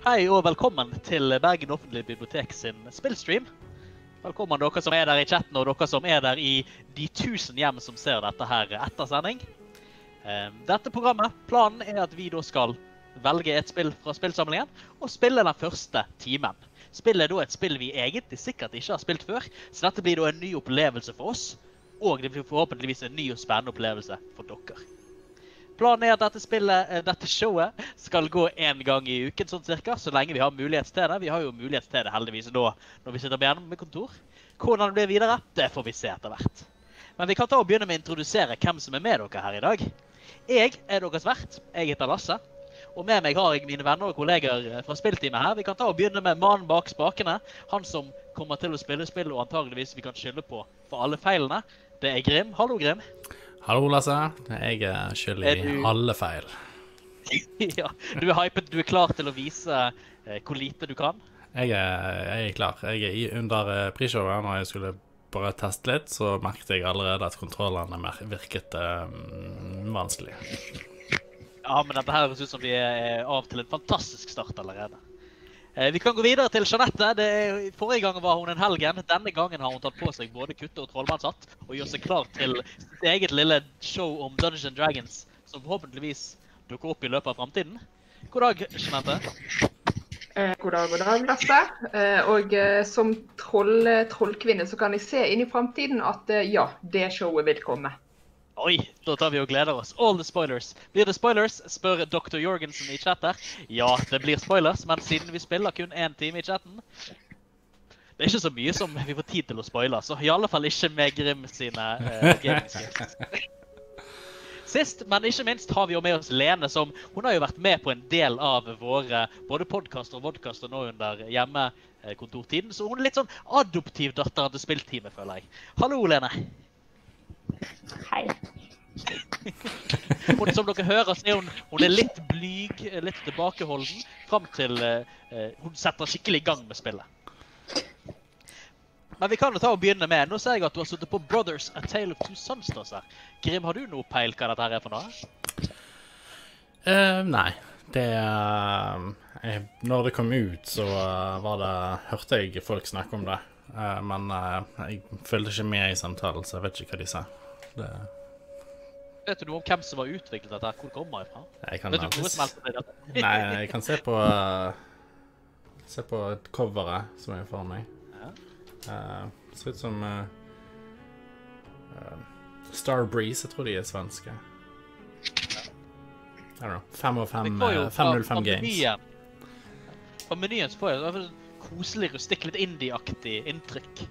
Hei og velkommen til Bergen offentlige bibliotek sin spillstream. Velkommen dere som er der i chatten og dere som er der i de tusen hjem som ser dette her etter sending. Eh, Dette programmet, planen er at vi da skal velge et spill fra spillsamlingen og spille den første timen. Spillet er da et spill vi egentlig sikkert ikke har spilt før, så dette blir da en ny opplevelse for oss. Og det blir forhåpentligvis en ny og spennende opplevelse for dere. Planen er at dette, spillet, eh, dette showet skal gå én gang i uken, sånn cirka, så lenge vi har mulighet til det. Vi har jo mulighet til det heldigvis nå når vi sitter med kontor. Hvordan det blir videre, det får vi se etter hvert. Men vi kan ta og begynne med å introdusere hvem som er med dere her i dag. Jeg er deres vert. Jeg heter Lasse. Og med meg har jeg mine venner og kolleger eh, fra spillteamet her. Vi kan ta og begynne med mannen bak spakene. Han som kommer til å spille spill og antageligvis vi kan skylde på for alle feilene. Det er Grim. Hallo, Grim. Hallo, Lasse. Jeg er skyld i du- alle feil. ja, du er hypet. Du er klar til å vise eh, hvor lite du kan. Jeg er, jeg er klar. Jeg er i, under eh, prishowet, når jeg skulle bare teste litt, så merket jeg allerede at kontrollene virket eh, vanskelig. Ja, men dette høres ut som vi er av til en fantastisk start allerede. Eh, Vi kan gå videre til Jeanette. Det forrige gang var hun en helgen. Denne gangen har hun tatt på seg både kutte og trollmannshatt og gjør seg klar til sitt eget lille show om Dungeons Dragons, som forhåpentligvis dukker opp i løpet av framtiden. God dag, Jeanette. Eh, god dag, god dag, Lasse. Eh, og som troll, trollkvinne så kan jeg se inn i framtiden at ja, det showet vil komme. Oi, da tar vi og gleder oss. All the spoilers. Blir det spoilers, spør Dr. Jorgensen i chat. Ja, det blir spoilers, men siden vi spiller kun én time i chatten Det er ikke så mye som vi får tid til å spoile, så i alle fall ikke med Grim sine uh, gaming skills. Sist, men ikke minst har vi jo med oss Lene, som hun har jo vært med på en del av våre både podkaster og vodkaster nå under hjemmekontortiden. Så hun er litt sånn adoptivdatter til spillteamet, føler jeg. Hallo, Lene. Hei. Hun, som dere hører, så er hun, hun er litt blyg, litt tilbakeholden, fram til eh, hun setter skikkelig i gang med spillet. Men vi kan jo ta og begynne med Nå ser jeg at du har sittet på Brothers A Tale of Two Sons. her. Grim, har du noe peil hva dette her er for noe? Uh, nei. Det uh, jeg, Når det kom ut, så uh, var det Hørte jeg folk snakke om det. Eh, men jeg fulgte ikke med i samtalen, så jeg vet ikke hva de sa. Det, Vet du noe om hvem som har utviklet dette? Hvor det kommer fra? jeg kan Vet du noe som helst om det? Nei, jeg kan se på uh, Se på coveret som er foran meg. Ja. Uh, det ser ut som uh, Starbreeze. Jeg tror de er svenske. I don't know. Fem og fem, Jeg får jo eh, fra- 505 Games. Fra menyen så får jeg sånn koselig, rustikk, litt indie-aktig inntrykk.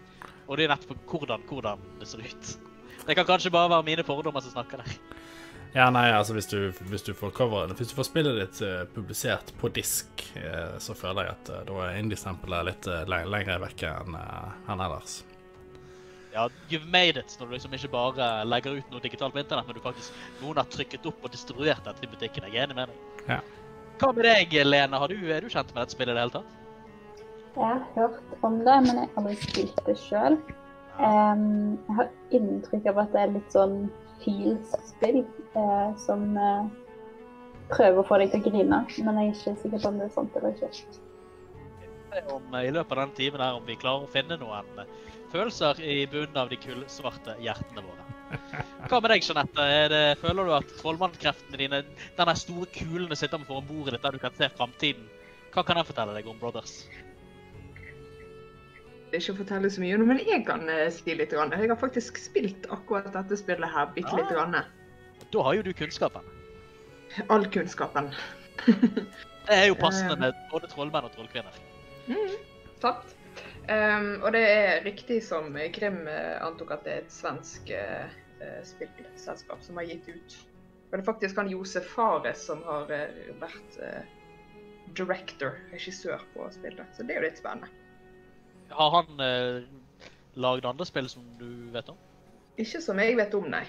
Og det er nettopp hvordan, hvordan det ser ut. Det kan kanskje bare være mine fordommer som snakker der. Ja, nei, altså hvis du, hvis du får coveret Hvis du får spillet ditt uh, publisert på disk, uh, så føler jeg at uh, da er indie-stempelet litt uh, lenger vekke enn enn ellers. Ja, you've made it, når du liksom ikke bare legger ut noe digitalt på internett, men du faktisk, noen har trykket opp og distribuert det til butikken. Jeg er enig med deg. Ja. Hva med deg, Lene? Har du, er du kjent med dette spillet i det hele tatt? Jeg har hørt om det, men jeg har aldri spilt det sjøl. Jeg har inntrykk av at det er litt sånn feels-spill uh, som uh, prøver å få deg til å grine, men jeg er ikke sikker på om det er sant eller ikke. Om, eh, I løpet av den timen her, om vi klarer å finne noen eh, følelser i bunnen av de kullsvarte hjertene våre. Hva med deg, Jeanette? Det, føler du at trollmannkreftene dine, denne store kulen du sitter med foran bordet ditt, der du kan se framtiden, hva kan jeg fortelle deg om Brothers? Det ikke fortelle så mye om, men jeg kan eh, si litt. grann. Jeg har faktisk spilt akkurat dette spillet her bitte litt. Ah. grann. Da har jo du kunnskapen. All kunnskapen. Det er jo passende med både trollmenn og trollkvinner. Mm, sant. Um, og det er riktig som Grim eh, antok at det er et svensk eh, eh, spillselskap som har gitt ut. Og det er faktisk han Josef Fares som har eh, vært uh, director, regissør på spillet. Så det er jo litt spennende. Har han eh, lagd andre spill som du vet om? Ikke som jeg vet om, nei.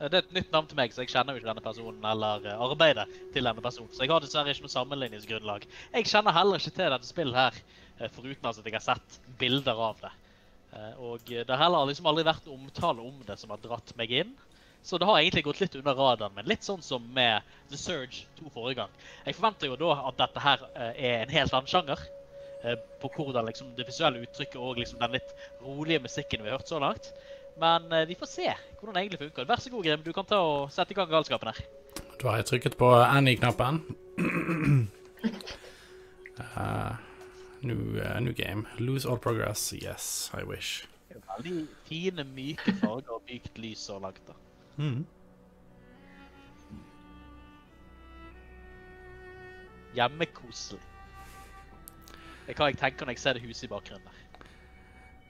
Eh, Det er et nytt navn til meg, så jeg kjenner jo ikke denne personen eller eh, arbeidet til denne personen. Så jeg har dessverre ikke noe sammenligningsgrunnlag. Jeg kjenner heller ikke til dette spillet her, eh, foruten at jeg har sett bilder av det. Og det har heller liksom aldri vært omtale om det som har dratt meg inn. Så det har egentlig gått litt under radaren, men litt sånn som med The Surge 2 forrige gang. Jeg forventer jo da at dette her er en helt annen sjanger. Eh, På hvordan liksom det visuelle uttrykket og liksom den litt rolige musikken vi har hørt så langt. Men eh, vi får se hvordan det egentlig funker. Vær så god, Grim. Du kan ta og sette i gang galskapen her. Da har jeg trykket på Annie-knappen. Uh, new, uh, new game. Lose all progress. Yes, I wish. Veldig fine, myke farger og mykt lys så langt. da. Mm. Hjemmekoselig. Det er hva jeg tenker når jeg ser det huset i bakgrunnen der.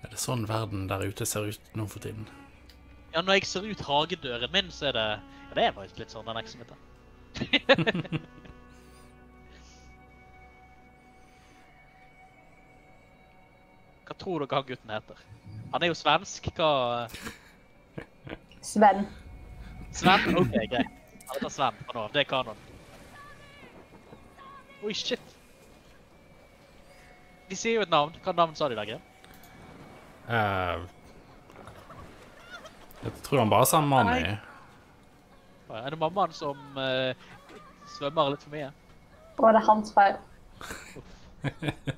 Er det sånn verden der ute ser ut nå for tiden? Ja, når jeg ser ut hagedøren min, så er det Ja, det er faktisk litt sånn den eksen min. Hva tror dere han gutten heter? Han er jo svensk. Hva Sven. Sven? OK, greit. Han heter Sven fra nå av. Det er kanon. Oi, shit. De sier jo et navn. Hva navn sa de der, Grim? Uh, jeg tror han bare sa Mami. Er det mammaen som uh, svømmer litt for mye? Og det er hans feil.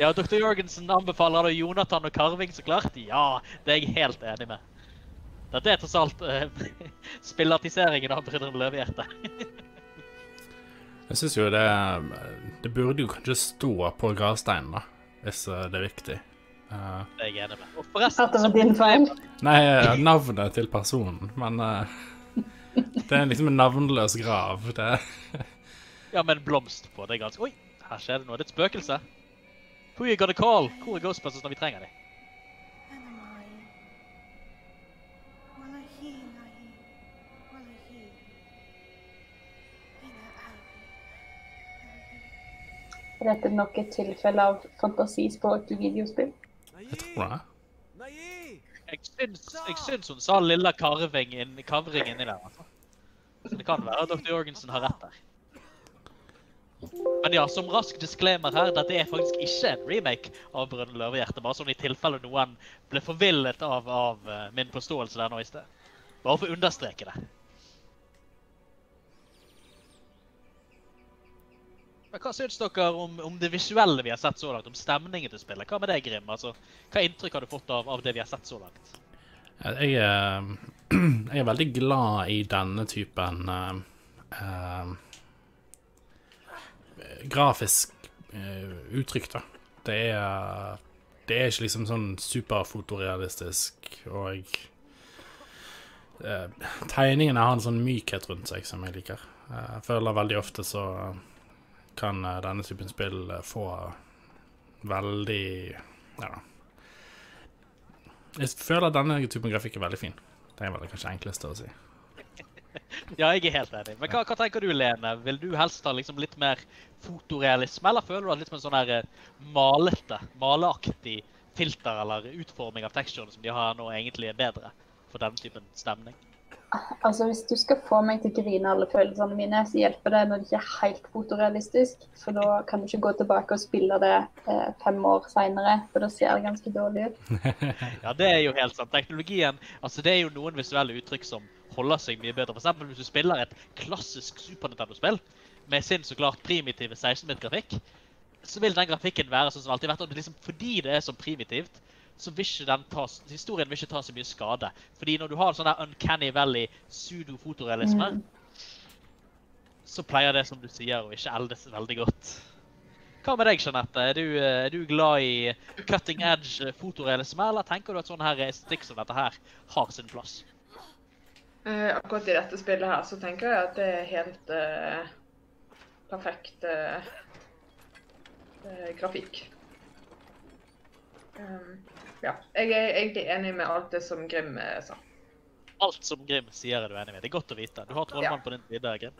Ja, Dr. Jorgensen anbefaler da Jonathan og karving, så klart. Ja, det er jeg helt enig med. Dette er tross alt uh, spillertiseringen av Brødrene Løvehjerte. Jeg syns jo det Det burde jo kanskje stå på gravsteinen, da, hvis uh, det er viktig. Uh, Det er jeg enig med. Og forresten At det var din feil. nei, navnet til personen, men uh, Det er liksom en navnløs grav. Det Ja, med en blomst på. Det er ganske Oi, her skjer det noe. Det er et spøkelse. Who you gonna call? Hvor er Ghostbusters når vi trenger dem? Er dette nok et tilfelle av fantasispråk i videospill? Jeg tror det. Jeg syns, jeg syns hun sa lilla karving inn, kavring inni der. Altså. Så det kan være at Dr. Jorgensen har rett der. Men ja, som rask disclaimer her, dette er faktisk ikke en remake av Brønn Løvehjerte. Bare sånn i tilfelle noen ble forvillet av, av eh, min forståelse der nå i sted. Bare for å understreke det. Men hva syns dere om, om det visuelle vi har sett så langt? Om stemningen til spillet? Hva med deg, Grim? Altså, hva inntrykk har du fått av, av det vi har sett så langt? Jeg er, jeg er veldig glad i denne typen uh, uh, grafisk uh, uttrykk, da. Det er, det er ikke liksom sånn superfotorealistisk, og Tegningene har en sånn mykhet rundt seg som jeg liker. Jeg føler veldig ofte så kan eh, denne typen spill eh, få veldig Ja. da. Jeg føler at denne typen grafikk er veldig fin. Det er vel kanskje enkleste å si. Ja, jeg er helt enig. Men hva, hva tenker du, Lene? Vil du helst ha liksom litt mer fotorealisme, eller føler du at litt mer sånn eh, malete, maleaktig filter eller utforming av teksturen som de har nå, egentlig er bedre for denne typen stemning? Altså, Hvis du skal få meg til å grine alle følelsene mine, så hjelper det når det ikke er helt fotorealistisk. For da kan du ikke gå tilbake og spille det eh, fem år seinere, for da ser det ganske dårlig ut. Ja, det er jo helt sant. Teknologien, altså det er jo noen visuelle uttrykk som holder seg mye bedre. Eksempel hvis du spiller et klassisk Super Nintendo-spill med sin så klart primitive 16-bit-grafikk, så vil den grafikken være sånn som alltid vært. Og det liksom fordi det er så primitivt, så vil ikke den ta, historien vil ikke ta så mye skade. Fordi når du har sånn der Uncanny Valley pseudo-fotorealisme, så pleier det, som du sier, å ikke eldes veldig godt. Hva med deg, Jeanette? Er du, eh, er du glad i cutting edge fotorealisme, eller tenker du at sånn her estetikk som dette her har sin plass? Uh, akkurat i dette spillet her så tenker jeg at det er helt uh, perfekt uh, eh, grafikk. Um, ja, jeg er egentlig enig med alt det som Grim eh, sa. Alt som Grim sier, er du enig med. Det er godt å vite. Du har trollmann Ja. på din side, Grim.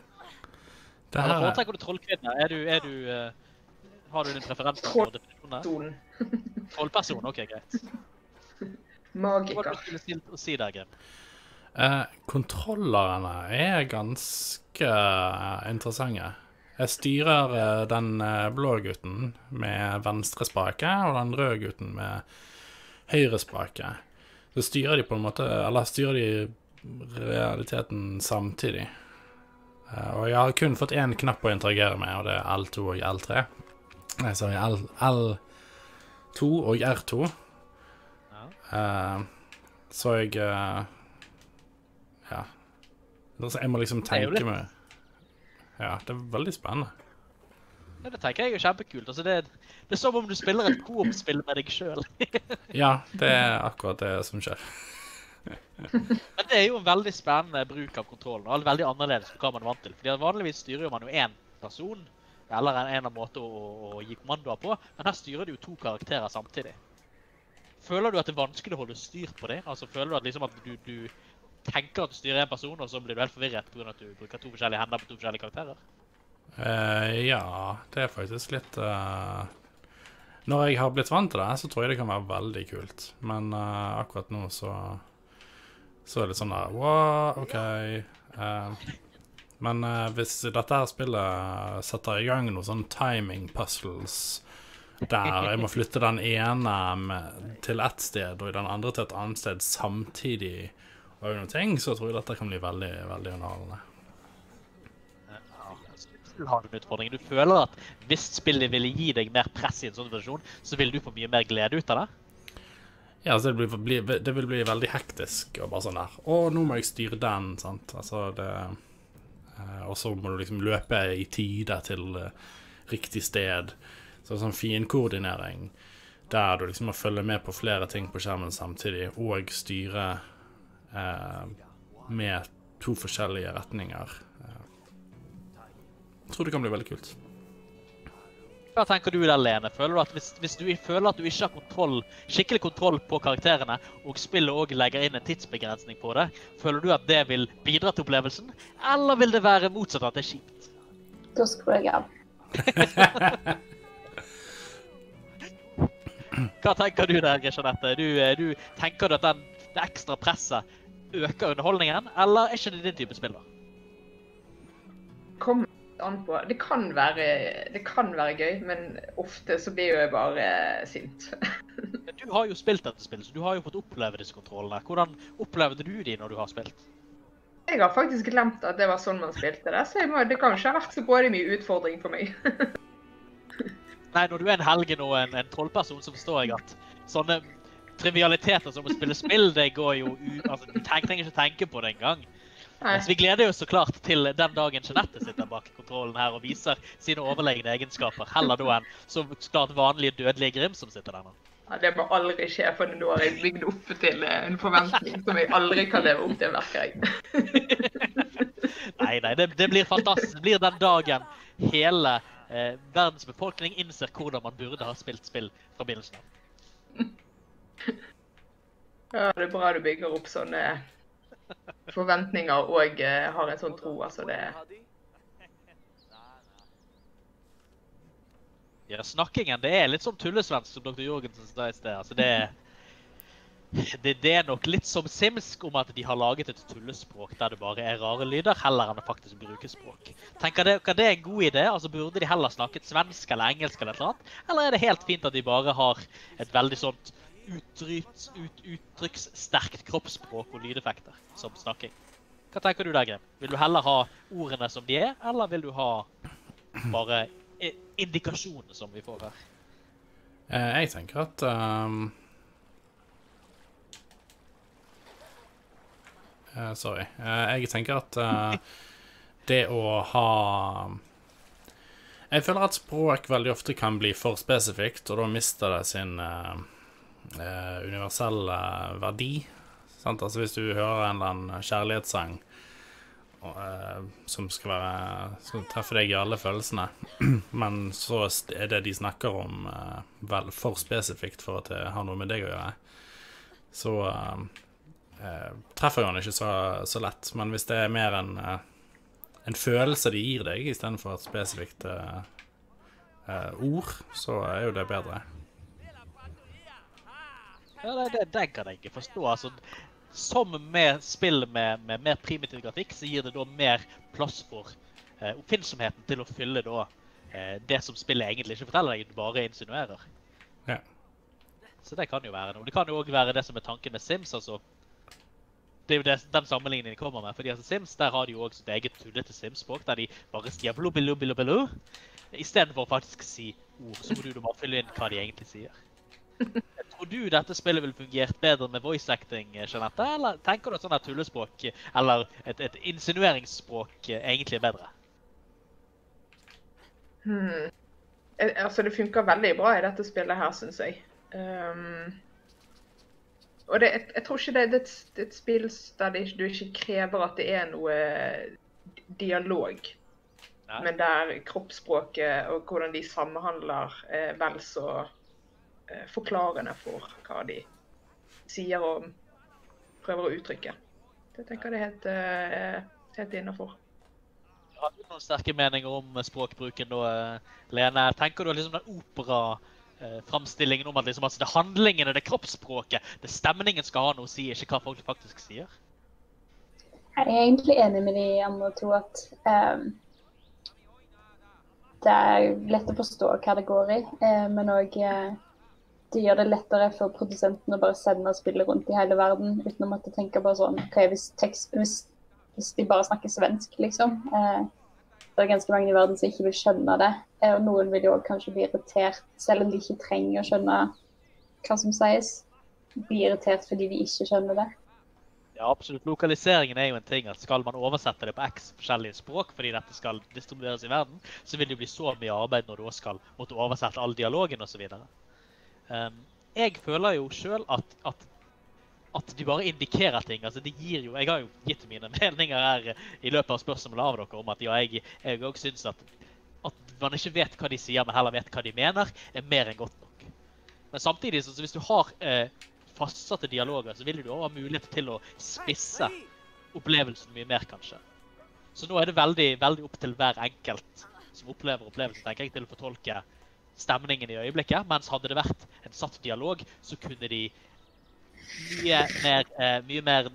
Det Eller her, foretrekker du trollkvinne? Er du, er du, uh, har du din preferanse for definisjoner? Trollperson? OK, greit. Magiker. Hva skulle du si, der, Grim? eh, kontrollerne er ganske eh, interessante. Jeg styrer eh, den eh, blå gutten med venstre spake, og den røde gutten med høyre spake. så styrer de på en måte Eller styrer de realiteten samtidig. Eh, og jeg har kun fått én knapp å interagere med, og det er L2 og L3. Nei, sorry, L, L2 og R2. Ja. Så jeg Ja. Så jeg må liksom tenke meg Ja, det er veldig spennende. Ja, det tenker jeg er kjempekult. Altså, det, det er som om du spiller et coop-spill med deg sjøl. Ja, det er akkurat det som skjer. Men det er jo en veldig spennende bruk av kontrollen. og Veldig annerledes på hva man er vant til. Fordi Vanligvis styrer man jo én person, eller en, eller annen måte å, å gi kommandoer på. Men her styrer du jo to karakterer samtidig. Føler du at det er vanskelig å holde styr på det? Altså Føler du at, liksom at du, du tenker at du styrer en person, og så blir du helt forvirret pga. at du bruker to forskjellige hender på to forskjellige karakterer? Uh, ja, det er faktisk litt uh... Når jeg har blitt vant til det, så tror jeg det kan være veldig kult. Men uh, akkurat nå så Så er det litt sånn der Wow, OK. Men hvis dette her spillet setter i gang noen sånn timing puzzles der jeg må flytte den ene med, til ett sted og den andre til et annet sted samtidig, og noen ting, så tror jeg dette kan bli veldig, veldig underholdende. Du har en utfordring. Du føler at hvis spillet ville gi deg mer press i en sånn versjon, så vil du få mye mer glede ut av det? Ja, altså det, blir, bli, det vil bli veldig hektisk og bare sånn der Å, nå må jeg styre den, sant. Altså det eh, Og så må du liksom løpe i tide til eh, riktig sted. Så sånn finkoordinering der du liksom må følge med på flere ting på skjermen samtidig, og styre med to forskjellige retninger. Eh, Jeg tror det kan bli veldig kult. Hva tenker du der, Lene? Føler du at hvis, hvis du føler at du ikke har kontroll, skikkelig kontroll på karakterene, og spillet òg legger inn en tidsbegrensning på det, føler du at det vil bidra til opplevelsen? Eller vil det være motsatt, at det er kjipt? Da skrur jeg av. Hva tenker du der, Jeanette? Du, eh, du, tenker du at den, det ekstra presset øker underholdningen, eller er ikke det din type spill? da? Kom an på. Det kan, være, det kan være gøy, men ofte så blir jeg bare sint. Men Du har jo spilt dette spillet, så du har jo fått oppleve disse kontrollene. Hvordan opplevde du de når du har spilt? Jeg har faktisk glemt at det var sånn man spilte det, så må, det kan ikke ha vært så både mye utfordring for meg. Nei, når du er en helgen og en, en trollperson, så forstår jeg at sånne trivialiteter som å spille spill, det går jo. Altså, du trenger ikke tenke på det engang. Så vi gleder oss så klart til den dagen Jeanette sitter bak kontrollen her og viser sine overlegne egenskaper, heller da enn så klart vanlige dødelige Grim som sitter der nå. Ja, det må aldri skje, for nå har jeg bygd opp til en forventning som jeg aldri kan leve opp til, merker jeg. Nei, nei, det, det blir fantastisk. Det blir den dagen hele eh, verdens befolkning innser hvordan man burde ha spilt spill fra begynnelsen av. Ja, det er bra du bygger opp sånne forventninger og eh, har en sånn tro. Altså det Ja, snakkingen, det er litt som tullesvensk, som dr. Jorgensen sa i sted. Altså, det, det, det er nok litt som Simsk om at de har laget et tullespråk der det bare er rare lyder, heller enn å faktisk bruke språk. Tenker dere det er en god idé? Altså, Burde de heller snakket svensk eller engelsk eller eller annet? Eller er det helt fint at de bare har et veldig sånt uttrykks, ut, uttrykkssterkt kroppsspråk og lydeffekter som snakking? Hva tenker du der, Grim? Vil du heller ha ordene som de er, eller vil du ha bare indikasjonene som vi får her? Eh, jeg tenker at um... uh, Sorry. Eh, jeg tenker at uh, det å ha Jeg føler at språk veldig ofte kan bli for spesifikt, og da mister det sin eh, eh, universelle verdi. Sant? Altså Hvis du hører en eller annen kjærlighetssang og, eh, som skal være Skal treffe deg i alle følelsene, men så er det de snakker om, eh, vel for spesifikt for at det har noe med deg å gjøre, så eh, eh, treffer jo han ikke så, så lett. Men hvis det er mer en, eh, en følelse de gir deg, istedenfor et spesifikt eh, eh, ord, så er jo det bedre. Ja, det, det, det kan jeg ikke forstå. Altså, som med spill med, med mer primitiv grafikk, så gir det da mer plass for eh, oppfinnsomheten til å fylle da eh, det som spillet egentlig ikke forteller deg, bare insinuerer. Ja. Så det kan jo være noe. Det kan jo òg være det som er tanken med Sims. altså. Det er jo det, den sammenligningen de kommer med. fordi altså Sims der har de jo også sitt eget tullete Sims-språk, der de bare sier blo, Istedenfor blo. Faktisk si ord, så må du bare fylle inn hva de egentlig sier. Tror du dette spillet ville fungert bedre med voice acting, Jeanette? Eller tenker du at sånn her tullespråk, eller et, et insinueringsspråk, eh, egentlig er bedre? Hmm. Eh, Altså, det funker veldig bra i dette spillet her, syns jeg. Um, og det, jeg, jeg tror ikke det, det, er et- det er et spill der det, du ikke krever at det er noe dialog. Nei. Men der kroppsspråket og hvordan de samhandler er vel så eh, forklarende for hva de sier og prøver å uttrykke. Det tenker jeg det er helt, uh, helt innafor. Har du noen sterke meninger om språkbruken da, eh, Lene? Tenker du liksom den operaframstillingen om at liksom, altså, det er handlingene, det er kroppsspråket, det er stemningen skal ha noe å si, ikke hva folk faktisk sier? Jeg er egentlig enig med de andre to at um, det er lett å forstå hva det går i, eh, men òg det gjør det lettere for produsenten å bare sende spillet rundt i hele verden uten å måtte tenke på sånn OK, hvis, tekst, hvis, hvis de bare snakker svensk, liksom. Eh, det er ganske mange i verden som ikke vil skjønne det. Eh, og noen vil jo kanskje bli irritert, selv om de ikke trenger å skjønne hva som sies. Bli irritert fordi de ikke skjønner det. Ja, absolutt. Lokaliseringen er jo en ting at skal man oversette det på x forskjellige språk fordi dette skal distribueres i verden, så vil det jo bli så mye arbeid når du også skal måtte oversette all dialogen osv. Um, jeg føler jo sjøl at, at, at de bare indikerer ting. altså de gir jo, Jeg har jo gitt mine meninger her i løpet av spørsmålet av dere om at ja, jeg òg syns at, at man ikke vet hva de sier, men heller vet hva de mener, er mer enn godt nok. Men samtidig, så så hvis du har eh, fastsatte dialoger, så vil du også ha mulighet til å spisse opplevelsen mye mer, kanskje. Så nå er det veldig, veldig opp til hver enkelt som opplever opplevelsen, tenker jeg, til å fortolke stemningen i øyeblikket. Mens hadde det vært en satt dialog, så kunne de mye mer, eh, mye mer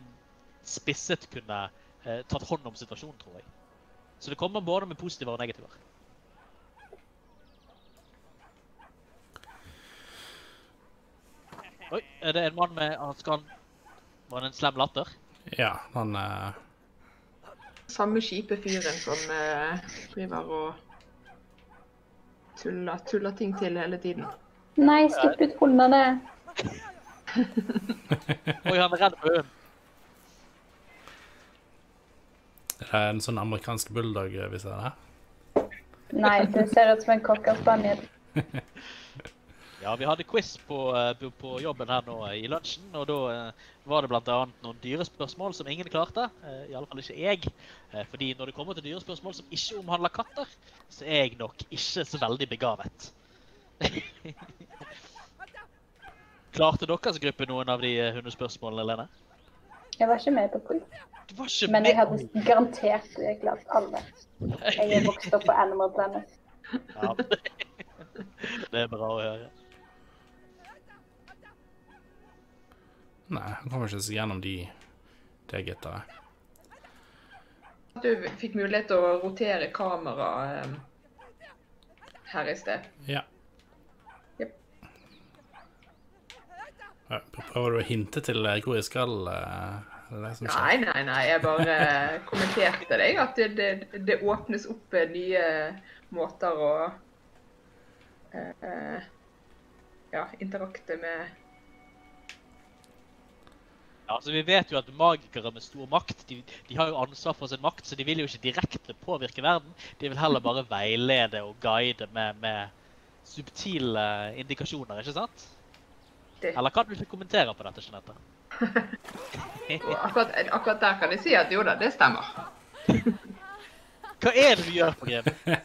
spisset kunne eh, tatt hånd om situasjonen, tror jeg. Så det kommer både med positive og negativer. Oi, er det en mann med han Skal Var det en slem latter? Ja, han uh... Samme kjipe fyren som uh, driver og tuller, tuller ting til hele tiden. Nei, slipp ut hundene. Oi, han er redd for hund. Det er en sånn amerikansk bulldog, vi ser det er. Nei, det ser ut som en cocker spaniel. Ja, vi hadde quiz på, eh, på- på jobben her nå i lunsjen, og da eh, var det annet noen dyrespørsmål som ingen klarte. eh, I alle fall ikke jeg. Fordi når det kommer til dyrespørsmål som ikke omhandler katter, så er jeg nok ikke så veldig begavet. Klarte deres gruppe noen av de hundespørsmålene, Lene? Jeg var ikke med på quiz, Du var ikke men jeg hadde garantert klart alle. Jeg er vokst opp på Animal Planet. Ja. Det er bra å høre. Nei, han kommer ikke seg gjennom de det gitteret. At du fikk mulighet til å rotere kamera um, her i sted. Ja. Yep. Prøver du å hinte til eh, hvor jeg skal? Uh? Nei, nei, nei. Jeg bare kommenterte deg at det, det, det åpnes opp nye måter å eh, ja, interakte med altså Vi vet jo at magikere med stor makt de, de har jo ansvar for sin makt, så de vil jo ikke direkte påvirke verden. De vil heller bare veilede og guide med, med subtile indikasjoner, ikke sant? det. Eller kan du ikke kommentere på dette, Jeanette? Akkurat, akkurat der kan jeg si at jo da, det stemmer. Hva er det du gjør på Grim?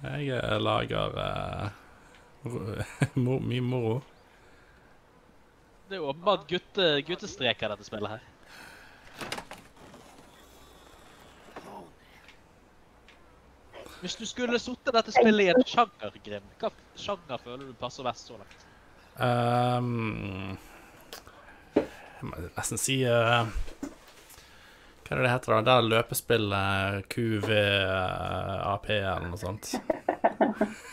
Jeg eh, lager uh, ro- mye moro. Det er åpenbart gutte, guttestreker, dette spillet her. Hvis du skulle satt dette spillet i en sjanger, Grim, hva sjanger føler du passer best så langt? Um, jeg må nesten si eh, Hva er det det heter da? Det er løpespill eh, QV, eh, eller noe sånt.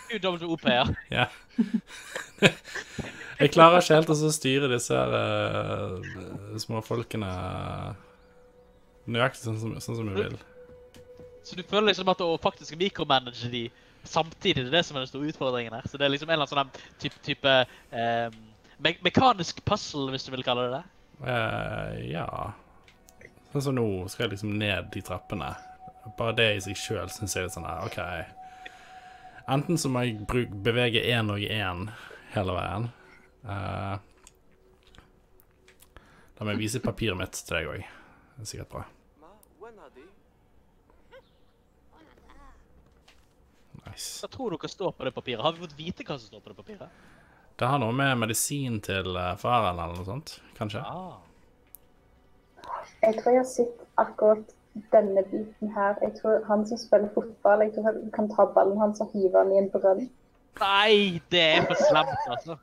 QWOP, ja. Ja. Jeg klarer ikke helt å styre disse her uh, småfolkene nøyaktig sånn som, sånn som jeg vil. Så du føler liksom at å faktisk mikromanage de samtidig, det er det som er den store utfordringen her. Så det er liksom en eller annen sånn type, type eh, me mekanisk puzzle, hvis du vil kalle det det. Uh, ja Sånn som nå skal jeg liksom ned de trappene. Bare det i seg sjøl syns jeg er sånn her, OK. Enten så må jeg bruke, bevege én og én hele veien. Uh, da må jeg vise papiret mitt til deg òg. Det er sikkert bra. Nice. Hva tror dere står på det papiret? Har vi fått vite hva som står på det papiret? Det har noe med medisin til uh, faren eller noe sånt, kanskje? Ah. Jeg tror jeg har sett akkurat denne biten her. Jeg tror han som spiller fotball, jeg tror han kan ta ballen hans og hive den i en brønn. Nei, det er for slemt, altså.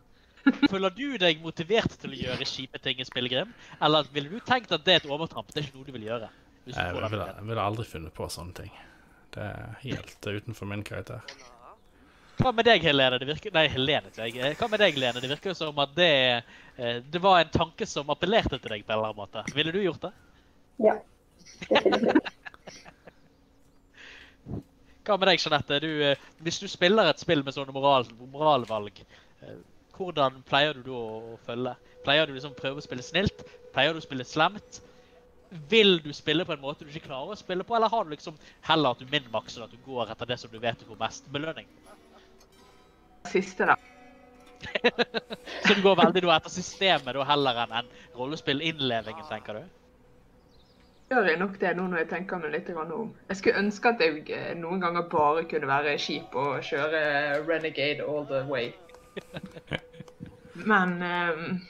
Føler du deg motivert til å gjøre kjipe ting i spillegrim? Eller ville du tenkt at det er et overtramp? Det er ikke noe du vil gjøre? Du Jeg ville vil, aldri funnet på sånne ting. Det er helt utenfor min karakter. Hva med deg, Helene? Det virker... Nei, Helene, jeg. Hva med deg, Lene? Det virker jo som at det, eh, det var en tanke som appellerte til deg på en eller annen måte. Ville du gjort det? Ja, definitivt. Hva med deg, Jeanette? Du, eh, hvis du spiller et spill med sånne moral, moralvalg, eh, hvordan pleier du da å følge? Pleier du liksom prøve å spille snilt? Pleier du å spille slemt? Vil du spille på en måte du ikke klarer å spille på, eller har du liksom heller at du minmakser at du går etter det som du vet du får mest belønning? Siste, da. Så du går veldig da etter systemet da heller enn en rollespill-innlevingen, tenker du? Gjør jeg nok det nå når jeg tenker meg litt om. Jeg skulle ønske at jeg eh, noen ganger bare kunne være kjip og kjøre Renegade all the way. Men um,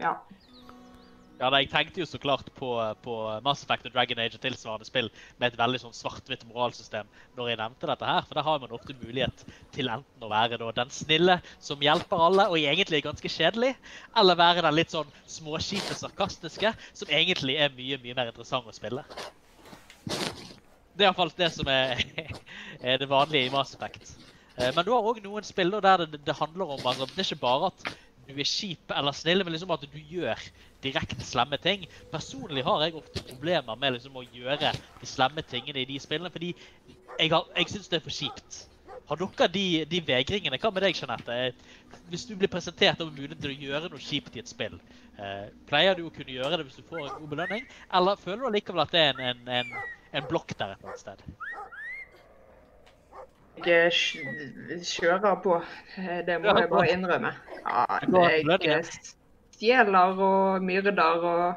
ja. Ja, da, jeg tenkte jo så klart på, på Mass Effect og Dragon Age og tilsvarende spill med et veldig sånn svart-hvitt moralsystem når jeg nevnte dette her, for der har man ofte mulighet til enten å være da, den snille som hjelper alle og egentlig er ganske kjedelig, eller være den litt sånn småkjipe sarkastiske som egentlig er mye, mye mer interessant å spille. Det er iallfall det som er, er det vanlige i Mass Effect. Eh, Men du har òg noen spill der det, det handler om altså, Det er ikke bare at du er kjip eller snill, men liksom at du gjør direkte slemme ting. Personlig har jeg ofte problemer med liksom å gjøre de slemme tingene i de spillene, fordi jeg, har- jeg syns det er for kjipt. Har dere de, de vegringene? Hva med deg, Jeanette? Hvis du blir presentert over muligheten til å gjøre noe kjipt i et spill, eh, pleier du å kunne gjøre det hvis du får en god belønning, eller føler du allikevel at det er en, en, en, en blokk der et eller annet sted? Jeg kjører på. Eh, Det må jeg bare innrømme. Ja, jeg eh, stjeler og myrder og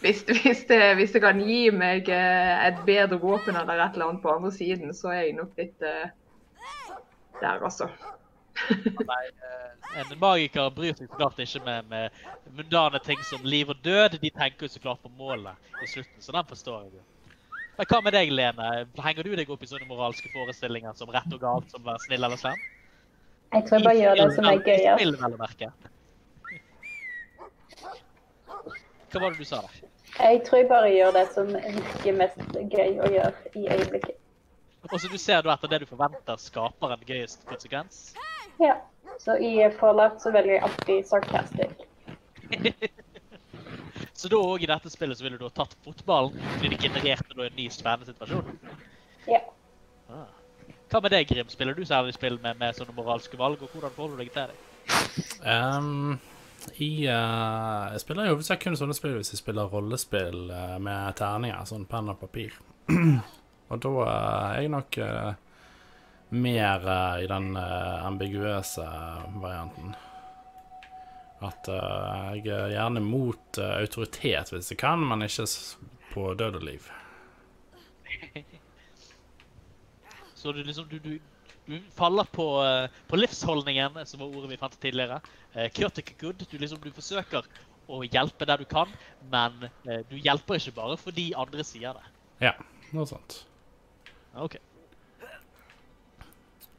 hvis, hvis, det, hvis det kan gi meg eh, et bedre våpen eller et eller annet på andre siden, så er jeg nok litt uh, der, altså. Nei, eh, en magiker bryr seg så klart ikke med, med mundane ting som liv og død. De tenker jo så klart på målet i slutten, så den forstår jeg. Men hva med deg, Lene? Henger du deg opp i sånne moralske forestillinger som rett og galt, som være snill eller slem? Jeg tror jeg bare gjør det som er gøyest. spill, vel å merke. Hva var det du sa der? Jeg tror jeg bare gjør det som virker mest gøy å gjøre i øyeblikket. Og så du ser du etter det du forventer skaper en gøyest konsekvens? Ja. Så i Fallout så velger jeg alltid sarcastic. Så da òg i dette spillet så ville du ha tatt fotballen fordi det genererte da en ny spennende situasjon? Ja. Ah. Hva med deg, Grim? Spiller du særlig spill med, med sånne moralske valg, og hvordan forholder du deg til det? Um, i, eh, jeg spiller i hovedsak kun sånne spill hvis jeg spiller rollespill uh, med terninger, sånn penn og papir. og da uh, er jeg nok mer i den ambiguøse varianten. At uh, jeg er gjerne mot uh, autoritet hvis jeg kan, men ikke på død og liv. Så du liksom du, du, du faller på, uh, på livsholdningen, som var ordet vi fant tidligere. Uh, Chaotic good. Du, liksom, du forsøker å hjelpe der du kan, men du hjelper ikke bare fordi andre sier det. Ja, noe sånt. OK.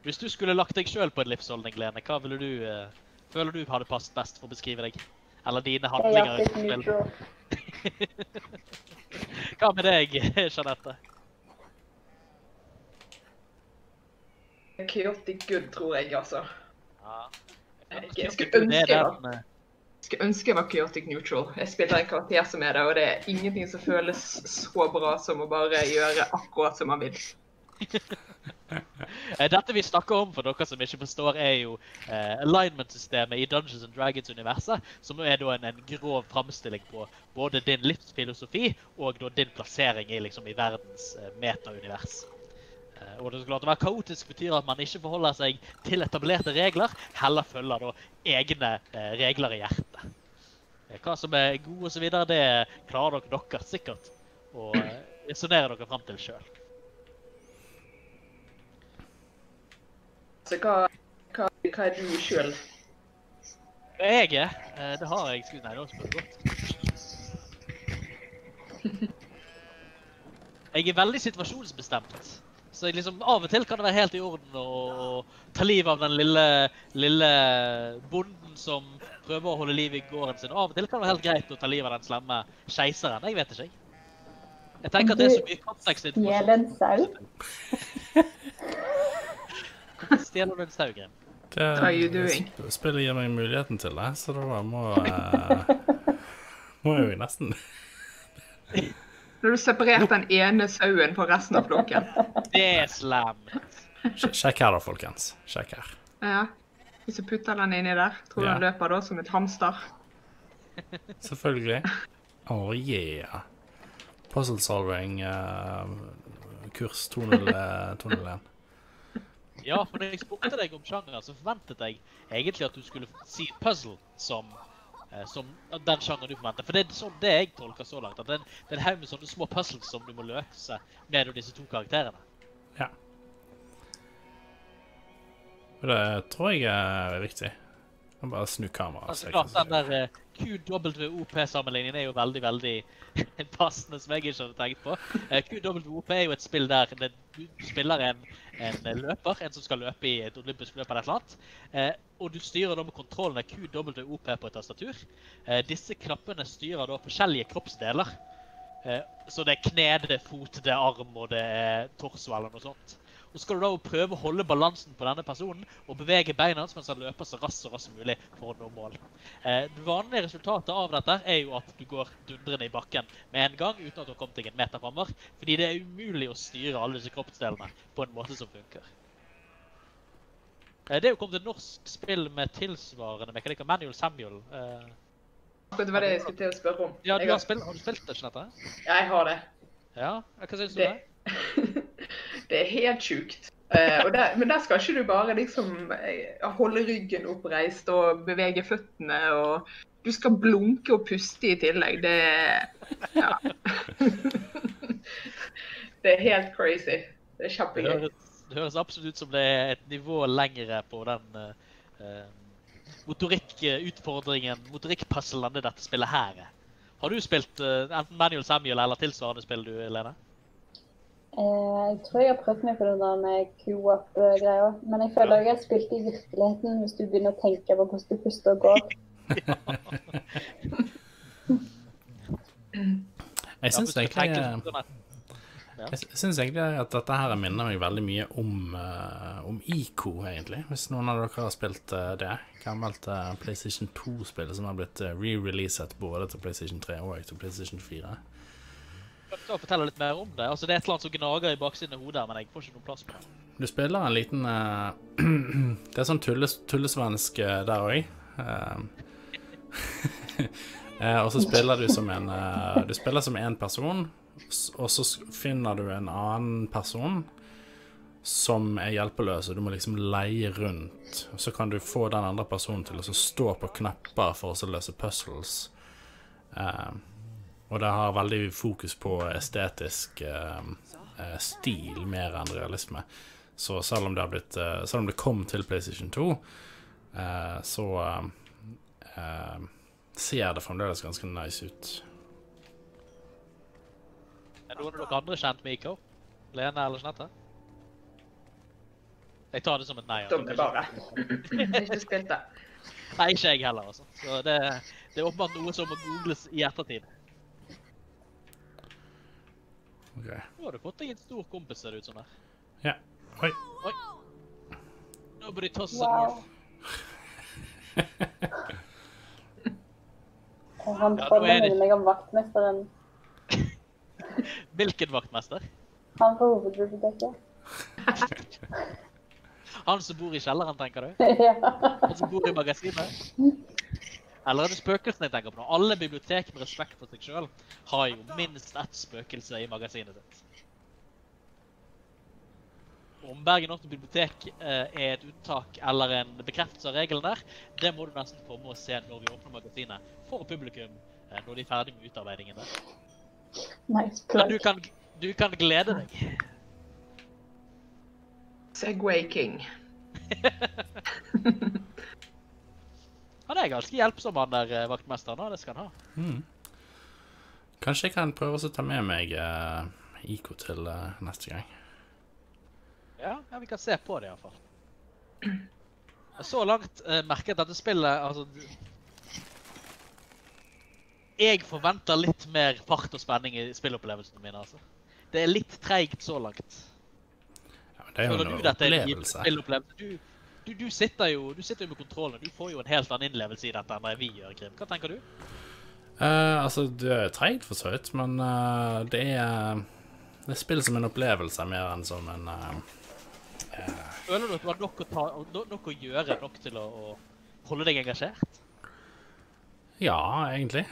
Hvis du skulle lagt deg sjøl på en livsholdning, Lene, hva ville du føler du hadde passet best for å beskrive deg? Eller dine er handlinger? i spill? Hva med deg, Jeanette? chaotic good, tror jeg, altså. Ja. Jeg Jeg skulle ønske jeg var- den, Skulle ønske jeg var chaotic neutral. Jeg spiller en karakter som er det, og det er ingenting som føles så bra som å bare gjøre akkurat som man vil. Eh, Dette vi snakker om, for dere som ikke forstår, er jo eh, alignment-systemet i Dungeons and Dragons-universet, som er da en, en grov framstilling på både din livsfilosofi og da din plassering i, liksom, i verdens eh, meta-univers. Eh, og det skal være kaotisk betyr at man ikke forholder seg til etablerte regler, heller følger da egne eh, regler i hjertet. Eh, Hva som er gode videre, det klarer dere, dere sikkert å eh, resonnere dere fram til sjøl. Så hva, hva, hva er du sjøl? Jeg er. eh, Det har jeg skutt. Nei, det har godt. Jeg er veldig situasjonsbestemt. Så jeg liksom, av og til kan det være helt i orden å ta livet av den lille, lille bonden som prøver å holde liv i gården sin. Av og til kan det være helt greit å ta livet av den slemme keiseren. Jeg vet ikke. jeg. Jeg tenker at det er så mye kontekst Stjele en sau? Stjeler du en? Det, What are you doing? sp- Spillet gir meg muligheten til det, så da må eh, Må jeg jo nesten Når du separert den ene sauen fra resten av flokken. Det er slam. Sjekk her, da, folkens. Sjekk her. Ja. Hvis du putter den inni der, tror du Ja. den løper da som et hamster? Selvfølgelig. Oh yeah. Puzzle solving uh, kurs 201. Ja, for når jeg spurte deg om sjanger, så forventet jeg egentlig at du skulle si puzzle som, eh, som den sjangeren du forventer. For det er sånn det jeg tolker så langt. At det er en, det er en haug med sånne små puzzles som du må løse med disse to karakterene. Ja. Og det tror jeg er. Jeg må bare snu kameraet. Altså, klart, Den der eh, QWOP-sammenligningen er jo veldig veldig passende, som jeg ikke hadde tenkt på. Eh, QWOP er jo et spill der det, du spiller en, en løper, en som skal løpe i et olympisk løp eller et eller annet. Eh, og du styrer da med kontrollene QWOP på et tastatur. Eh, disse knappene styrer da forskjellige kroppsdeler. Eh, så det er kne, det er fot, det er arm og det er torso eller noe sånt. Så skal du da prøve å holde balansen på denne personen og bevege beina hans mens han løper så raskt og raskt som mulig for å nå mål. Eh, det vanlige resultatet av dette er jo at du går dundrende i bakken med en gang uten at du har kommet deg en meter framover. Fordi det er umulig å styre alle disse kroppsdelene på en måte som funker. Eh, det er jo kommet et norsk spill med tilsvarende mekanikker. Manual Samuel. Eh, Det var det jeg skulle til å spørre om. ja, du har, spilt, har du spilt det, Jeanette? Jeg har det. Ja? Hva syns du? Det? det er helt sjukt. Eh, og der, men der skal ikke du bare liksom eh, holde ryggen oppreist og bevege føttene og Du skal blunke og puste i tillegg. Det Ja. det er helt crazy. Det er kjempegøy. høres, det høres absolutt ut som det er et nivå lengre på den uh, motorikkutfordringen, motorikkpuzzlen det dette spillet her er. Har du spilt uh, enten Manual Samuel eller tilsvarende spill du, Lene? Eh, jeg tror jeg har prøvd meg på den der med Q-up-greia. Men jeg føler jeg har spilt i virkeligheten hvis du begynner å tenke på hvordan du puster og går. Jeg syns egentlig, at- jeg syns egentlig at dette her minner meg veldig mye om, eh, om ICO, egentlig. Hvis noen av dere har spilt eh, det. Gammelt eh, PlayStation 2-spill som har blitt eh, re-releaset både til PlayStation 3 og til PlayStation 4. Du fortelle litt mer om det? Altså, det er et eller annet som gnager i baksiden av hodet, men jeg får ikke noen plass på det. Du spiller en liten uh, Det er sånn tulles, tullesvensk uh, der òg. og så spiller du som en eh, Du spiller som en person, og så finner du en annen person som er hjelpeløs, og du må liksom leie rundt. Og så kan du få den andre personen til å stå på knapper for å løse puzzles. Eh, og det har veldig fokus på estetisk eh, eh, stil mer enn realisme. Så selv om det har blitt eh, Selv om det kom til PlayStation 2, eh, så eh, ser det fremdeles ganske nice ut. Er noen av dere andre kjent med IK? Lene eller Jeanette? Jeg tar det som et nei. altså. Dumme bare. Ikke spilt det. Nei, ikke jeg heller, altså. Så det, det er åpenbart noe som må googles i ettertid. Ok. Nå har du fått deg en stor kompis, ser det ut som. der. Ja. Oi. Oi. Nobody tosses a Wow. dwarf. Han Ja, nå troller er det- meg om vaktmesteren. Hvilken vaktmester? Han på hovedbiblioteket. Han som bor i kjelleren, tenker du? ja. Han som bor i magasinet? Eller er det spøkelsene jeg tenker på nå? Alle bibliotek med respekt for seg sjøl har jo minst ett spøkelse i magasinet sitt. Om Bergen Offentlige Bibliotek eh, er et unntak eller en bekreftelse av regelen der, det må du nesten få med å se når vi åpner magasinet for publikum eh, når de er ferdig med utarbeidingen der. Nice Men du kan, du kan glede deg. Segway King. Han er ganske hjelpsom, han der eh, vaktmesteren. Det skal han ha. Mm. Kanskje jeg kan prøve å ta med meg uh, IK til uh, neste gang. Ja, ja, vi kan se på det iallfall. Så langt uh, merker jeg at dette spillet altså, Jeg forventer litt mer fart og spenning i spillopplevelsene mine. altså. Det er litt treigt så langt. Ja, men det er jo Føler en opplevelse. Du, du, du, sitter jo, du sitter jo med kontrollen. Du får jo en helt annen innlevelse i dette enn det vi gjør, Grim. Hva tenker du? Uh, altså, det er treigt for så vidt, men uh, det er Det er spill som en opplevelse mer enn som en eh, Føler du at du har nok å, ta, no- nok å gjøre, nok til å, å holde deg engasjert? Ja, egentlig.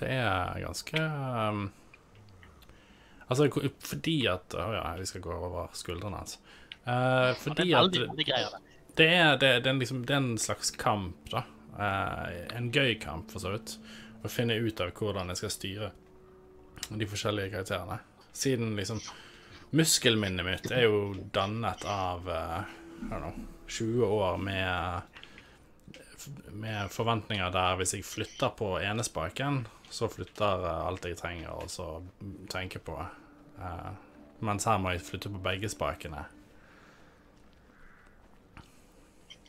Det er ganske um, Altså, fordi at Å ja, vi skal gå over skuldrene hans. Ja, fordi det at det. er, det, det, er liksom, det er en slags kamp, da. Eh, en gøy kamp, for så vidt. Å finne ut av hvordan jeg skal styre de forskjellige karakterene. Siden liksom Muskelminnet mitt er jo dannet av eh, know, 20 år med med forventninger der hvis jeg flytter på ene spaken, så flytter eh, alt jeg trenger å tenke på. Eh, mens her må jeg flytte på begge spakene.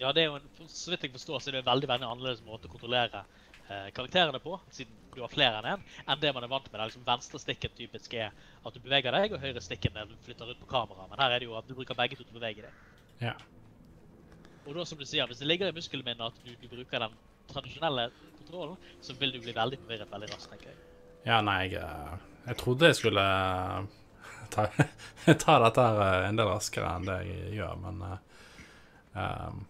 Ja, det er jo en, så vidt jeg forstår, så er det en veldig veldig annerledes måte å kontrollere eh, karakterene på, siden du har flere enn én, enn det man er vant med. Liksom Venstrestikken typisk er at du beveger deg, og høyre stikken er at du flytter rundt på kamera. Men her er det jo at du bruker begge to til å bevege deg. Ja. Og da, som du sier, hvis det ligger i muskelen min at du, du bruker den tradisjonelle kontrollen, så vil du bli veldig forvirret veldig raskt, tenker jeg. Ja, nei, jeg, eh, jeg trodde jeg skulle eh, ta, ta dette her eh, en del raskere enn det jeg gjør, men uh, um,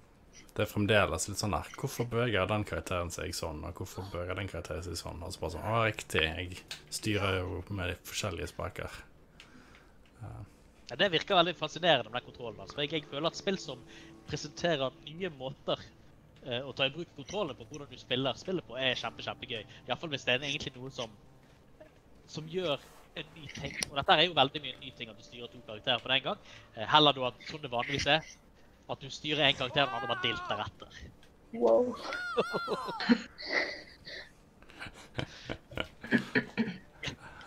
det er fremdeles litt sånn der Hvorfor beveger den karakteren seg sånn, og hvorfor beveger den karakteren seg sånn? Og så bare sånn Å, riktig, jeg styrer jo med de forskjellige spaker. Ja, det virker veldig fascinerende med den kontrollen. Altså. Jeg, jeg føler at spill som presenterer nye måter uh, å ta i bruk kontrollen på hvordan du spiller spillet på, er kjempe, kjempegøy. Iallfall hvis det er egentlig noe som, som gjør en ny ting. Og dette er jo veldig mye en ny ting at du styrer to karakterer på den gang. Eh, heller da at sånn det vanligvis er, at du styrer en karakter, og den andre bare dilter etter. Wow.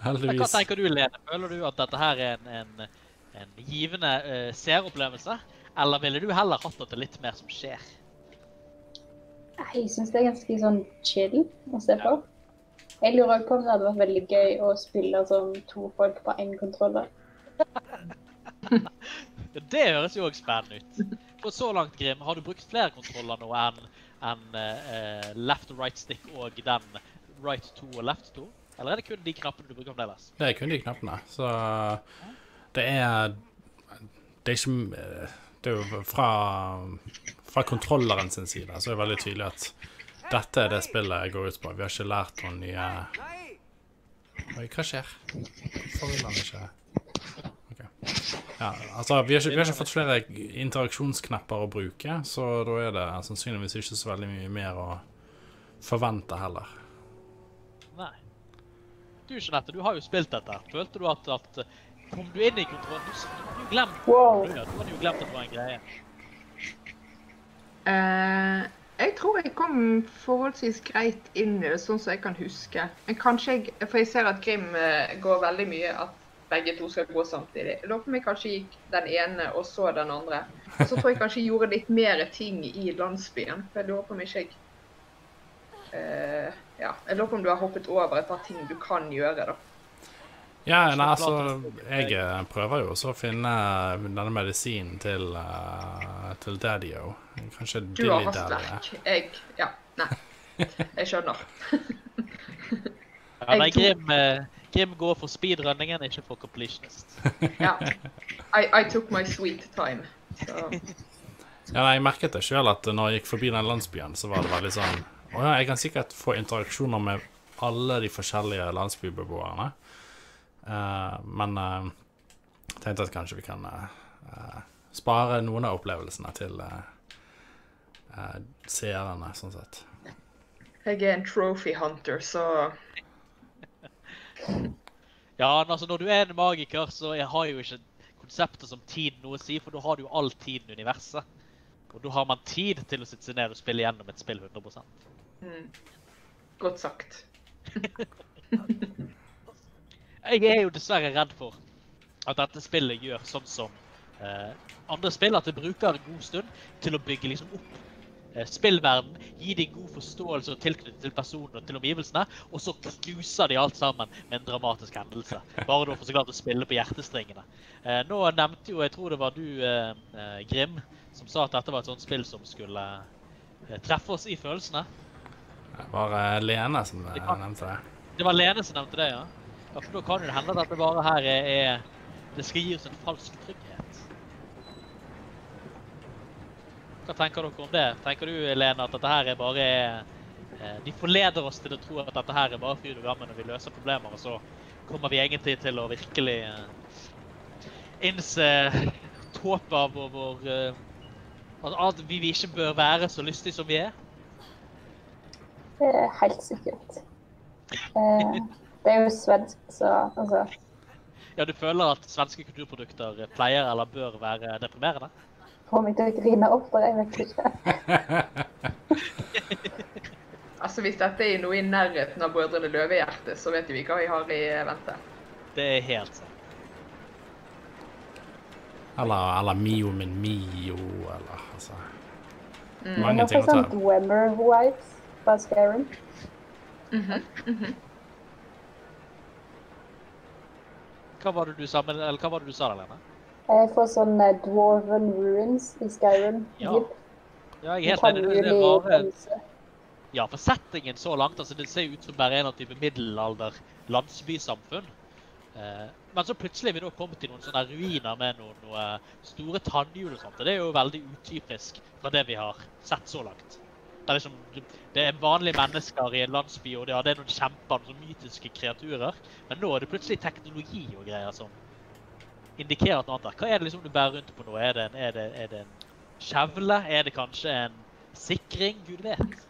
Heldigvis. hva tenker du, Lene? Føler du at dette her er en, en, en givende uh, seeropplevelse? Eller ville du heller hatt at det er litt mer som skjer? Jeg syns det er ganske sånn chill å se på. Jeg lurer også på om det hadde vært veldig gøy å spille som to folk på én kontroller. Ja, Det høres jo også spennende ut. For så langt, Grim, har du brukt flere kontroller nå enn en, uh, left og right stick og den right to og left to? Eller er det kun de knappene du bruker fremdeles? Det er kun de knappene. Så det er Det er ikke eh, Det er jo fra, fra kontrolleren sin side så er det veldig tydelig at dette er det spillet jeg går ut på. Vi har ikke lært noen nye Oi, hva skjer? Hvorfor vil han ikke. Ja, altså, vi har, ikke, vi har ikke fått flere interaksjonsknapper å bruke, så da er det sannsynligvis ikke så veldig mye mer å forvente heller. Nei. Du, Jeanette, du har jo spilt dette. Følte du at, at Kom du inn i kontrollen? Du, hadde jo glemt Wow. du hadde jo glemt at det var en greie. Uh, jeg tror jeg kom forholdsvis greit inn i det, sånn som jeg kan huske. Men kanskje jeg, For jeg ser at Grim eh, går veldig mye at begge to skal gå samtidig. Jeg lurer på om jeg kanskje gikk den ene og så den andre. Så tror jeg kanskje jeg gjorde litt mer ting i landsbyen. For jeg lurer på om ikke jeg uh, Ja, jeg lurer på om du har hoppet over et par ting du kan gjøre, da. Ja, nei, altså, jeg eh, prøver jo også å finne denne medisinen til, uh, til Daddy-O. Kanskje Du har hastverk. Jeg Ja, nei. Jeg skjønner. Ja, nei, Grim, Grim går for speedrunningen, ikke for completionist. Ja. I, I took my sweet time. So. Ja, nei, jeg merket det sjøl at når jeg gikk forbi den landsbyen, så var det veldig sånn Å ja, jeg kan sikkert få interaksjoner med alle de forskjellige landsbybeboerne. Uh, men uh, tenkte at kanskje vi kan uh, eh, spare noen av opplevelsene til eh, eh, seerne, sånn sett. jeg er en trophy hunter, så Ja, men altså, når du er en magiker, så har jo ikke konseptet som tid noe å si, for da har du jo all tiden i universet. Og da har man tid til å sitte ned og spille gjennom et spill 100 mm, Godt sagt. Jeg er jo dessverre redd for at dette spillet gjør sånn som eh, andre spill, at det bruker en god stund til å bygge liksom opp spillverden, gi de god forståelse og tilknytning til personene og til omgivelsene, og så knuser de alt sammen med en dramatisk hendelse. Bare da for så klart å spille på hjertestringene. Eh, nå nevnte jo, jeg tror det var du, eh, eh, Grim, som sa at dette var et sånt spill som skulle eh, treffe oss i følelsene. Det var eh, Lene som eh, nevnte det. Det var Lene som nevnte det, ja. ja for da kan det hende at det bare her er, er Det skal gi oss en falsk trygghet. Hva tenker dere om det? Tenker du, Lene, at dette her er bare er, eh, De forleder oss til å tro at dette her er bare fryd og gammen når vi løser problemer, og så kommer vi egentlig til å virkelig eh, innse tåpet av vår, eh, at, vi ikke bør være så lystige som vi er? Det er helt sikkert. Det er jo svensk, så altså Ja, du føler at svenske kulturprodukter pleier eller bør være deprimerende? Får meg til å grine oftere, jeg vet ikke. Altså, Hvis dette er noe i nærheten av Brødrene Løvehjerte, så vet vi hva vi har i vente. Det er helt sant. Eller, eller Mio min Mio, eller altså mm. Mange ting å fått sånn ta. Mm -hmm. mm -hmm. Hva var det du sa, eller hva var det du sa Lene? Jeg får sånn eh, Dwarven Ruins i Skyrim. Ja. Ja, jeg er helt enig. Det, danser. ja, for settingen så langt, altså det ser ut som bare en av type middelalder landsbysamfunn. Eh, men så plutselig er vi da kommet til noen sånne ruiner med noen, noen store tannhjul og sånt. Og det er jo veldig utypisk fra det vi har sett så langt. Det er, liksom, det er vanlige mennesker i en landsby, og det, er noen kjemper, noen mytiske kreaturer. Men nå er det plutselig teknologi og greier som indikerer noe annet. Hva er det liksom du bærer rundt på nå? Er det en, er det, er det en kjevle? Er det kanskje en sikring? Gud vet.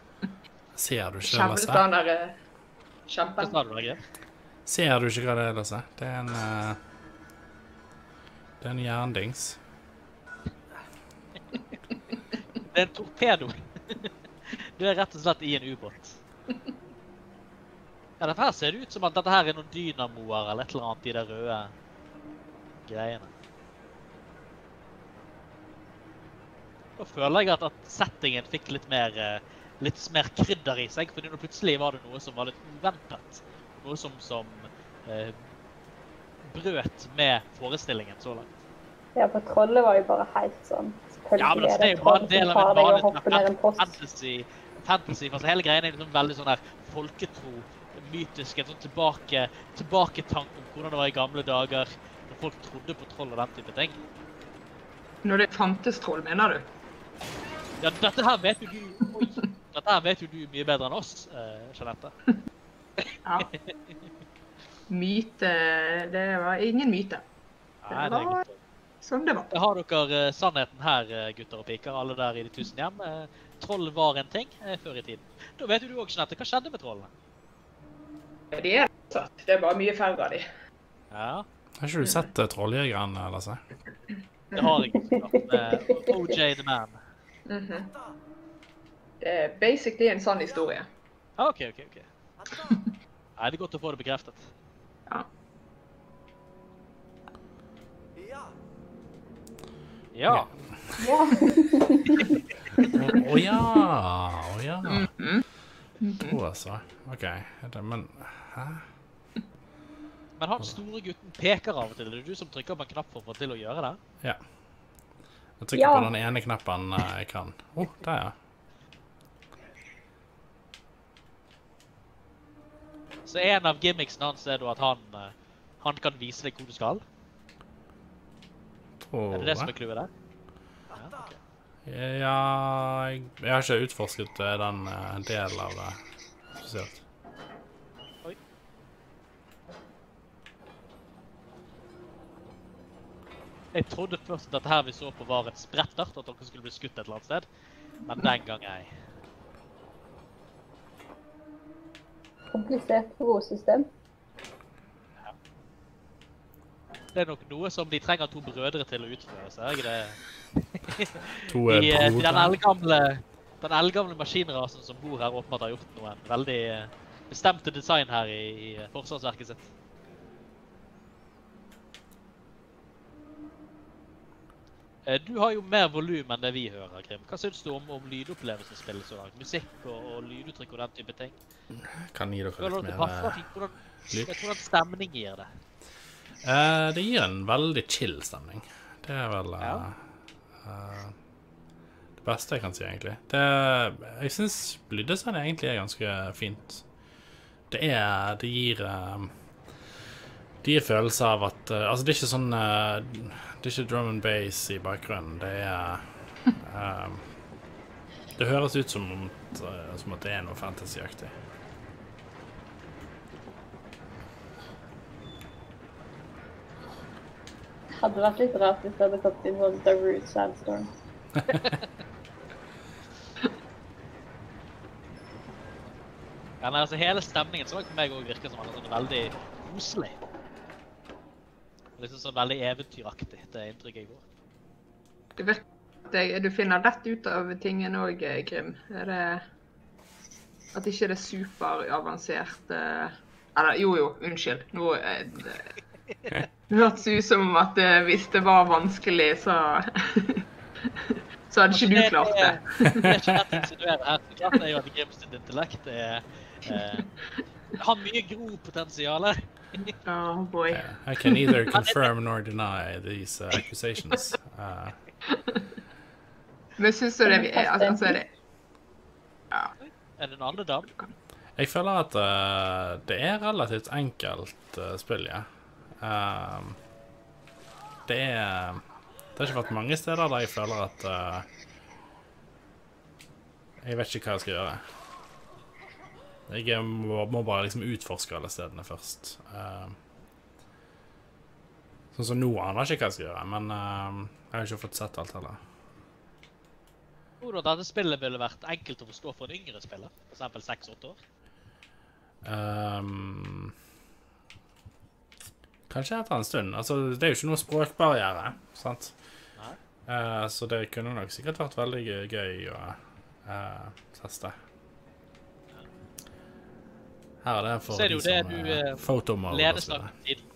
Ser du ikke det, Lasse? eh, kjempen. Ser du ikke hva det er, Lasse? Det er en uh, Det er en jerndings. Det er en torpedo. Du er rett og slett i en ubåt. Ja, dette her ser det ut som at dette her er noen dynamoer eller et eller annet i det røde greiene. Da føler jeg at, at settingen fikk litt mer, eh, litt mer krydder i seg, fordi plutselig var det noe som var litt uventet. Noe som, som eh, brøt med forestillingen så langt. Ja, for trollet var jo bare helt sånn Ja, men altså, det er jo bare en del av en vanlig fantasy. fantasy altså, hele greien er liksom veldig sånn der folketro, mytisk, en sånn tilbake, tilbaketanke om hvordan det var i gamle dager, folk trodde på troll og den type ting. Når det fantes troll, mener du? Ja, dette her vet jo du Oi! Dette her vet jo du mye bedre enn oss, eh, Jeanette. Ja. Myte Det var ingen myte. Nei, det er godt. Sånn det var. Da har dere eh, sannheten her, eh, gutter og piker, alle der i de tusen hjem. Troll var en ting før i tiden. Da vet jo du òg, Jeanette, hva skjedde med trollene? De er satt. Det er bare mye færre av de. Ja, Har ikke du sett uh, Trolljegeren, eh, Lasse? det har jeg. klart, Med OJ the Man. Mhm. Det er basically en sann historie. Ah, OK, OK. ok. Nei, det er godt å få det bekreftet. Ja. Ja. Ja. Å ja! Å ja. Å, To, altså. OK. Det- Men Hæ? Men han store gutten peker av og til. Det er du som trykker på en knapp for å få til å gjøre det. Ja. Jeg trykker Ja. på den ene knappen eh, jeg kan. Å, oh, der, ja. Så en av gimmicksene hans er da at han, eh, han kan vise deg hvor du skal. Tror jeg. Er det det som er clouet der? Ja jeg, jeg har ikke utforsket eh, den delen av det spesielt. Jeg trodde først at dette her vi så på var et sprettert, at dere skulle bli skutt et eller annet sted. Men den gang ei. Komplisert rosesystem. Det er nok noe som de trenger to brødre til å utføre, ser jeg det. To De, eh, eh, den eldgamle, den eldgamle maskinrasen som bor her åpenbart har gjort noen veldig eh, bestemte design her i, i forsvarsverket sitt. Du har jo mer volum enn det vi hører, Grim. Hva syns du om, om lydopplevelsen i spillet så langt? Musikk og, og lyduttrykk og den type ting? Kan gi dere litt mer passer eh. Hvordan, lyd. jeg stemning gir det. Uh, det gir en veldig chill stemning. Det er vel uh, Ja. uh, det beste jeg kan si, egentlig. Det, jeg syns lyddesignet egentlig er ganske fint. Det er Det gir eh, Det gir følelse av at eh, Altså, det er ikke sånn eh, Det er ikke drum and bass i bakgrunnen. Det er um, Det høres ut som, om, at- som at det er noe fantasyaktig. Hadde vært litt rart hvis det hadde kommet inn både The Root Sandstorm. Ja, nei, altså Hele stemningen så meg også virker som den er sånn veldig koselig. Liksom sånn veldig eventyraktig, det inntrykket jeg får. Det virker Du finner rett ut av tingene òg, Grim. Er det At ikke det er superavansert eh, Eller jo, jo, unnskyld. Nå eh, det, det hørtes ut som at eh, hvis det var vanskelig, så Så hadde ikke du klart det. Det er ikke rett å insinuere her. så Klart det er jo at Grims intellekt er, eh, har mye gropotensial. Oh boy. Yeah, I can neither confirm nor deny these uh, accusations. Uh, Men syns du det er altså, er det Er det en annen dam? jeg føler at uh, det er relativt enkelt uh, spill, ja. Um, det er Det har ikke vært mange steder der jeg føler at uh, Jeg vet ikke hva jeg skal gjøre. Jeg må, må bare liksom utforske alle stedene først. Uh, sånn som nå aner jeg ikke hva jeg skal gjøre, men uh, jeg har ikke fått sett alt heller. Tror du at dette spillet ville vært enkelt å forstå for en yngre spiller? Eksempel 6-8 år? Um, kanskje etter en stund. Altså, det er jo ikke noe språkbarriere, sant? Eh, så det kunne nok sikkert vært veldig gøy, å teste. Her er det for er det de som du, er fotomaler. Lene og så videre. snakket om tidligere.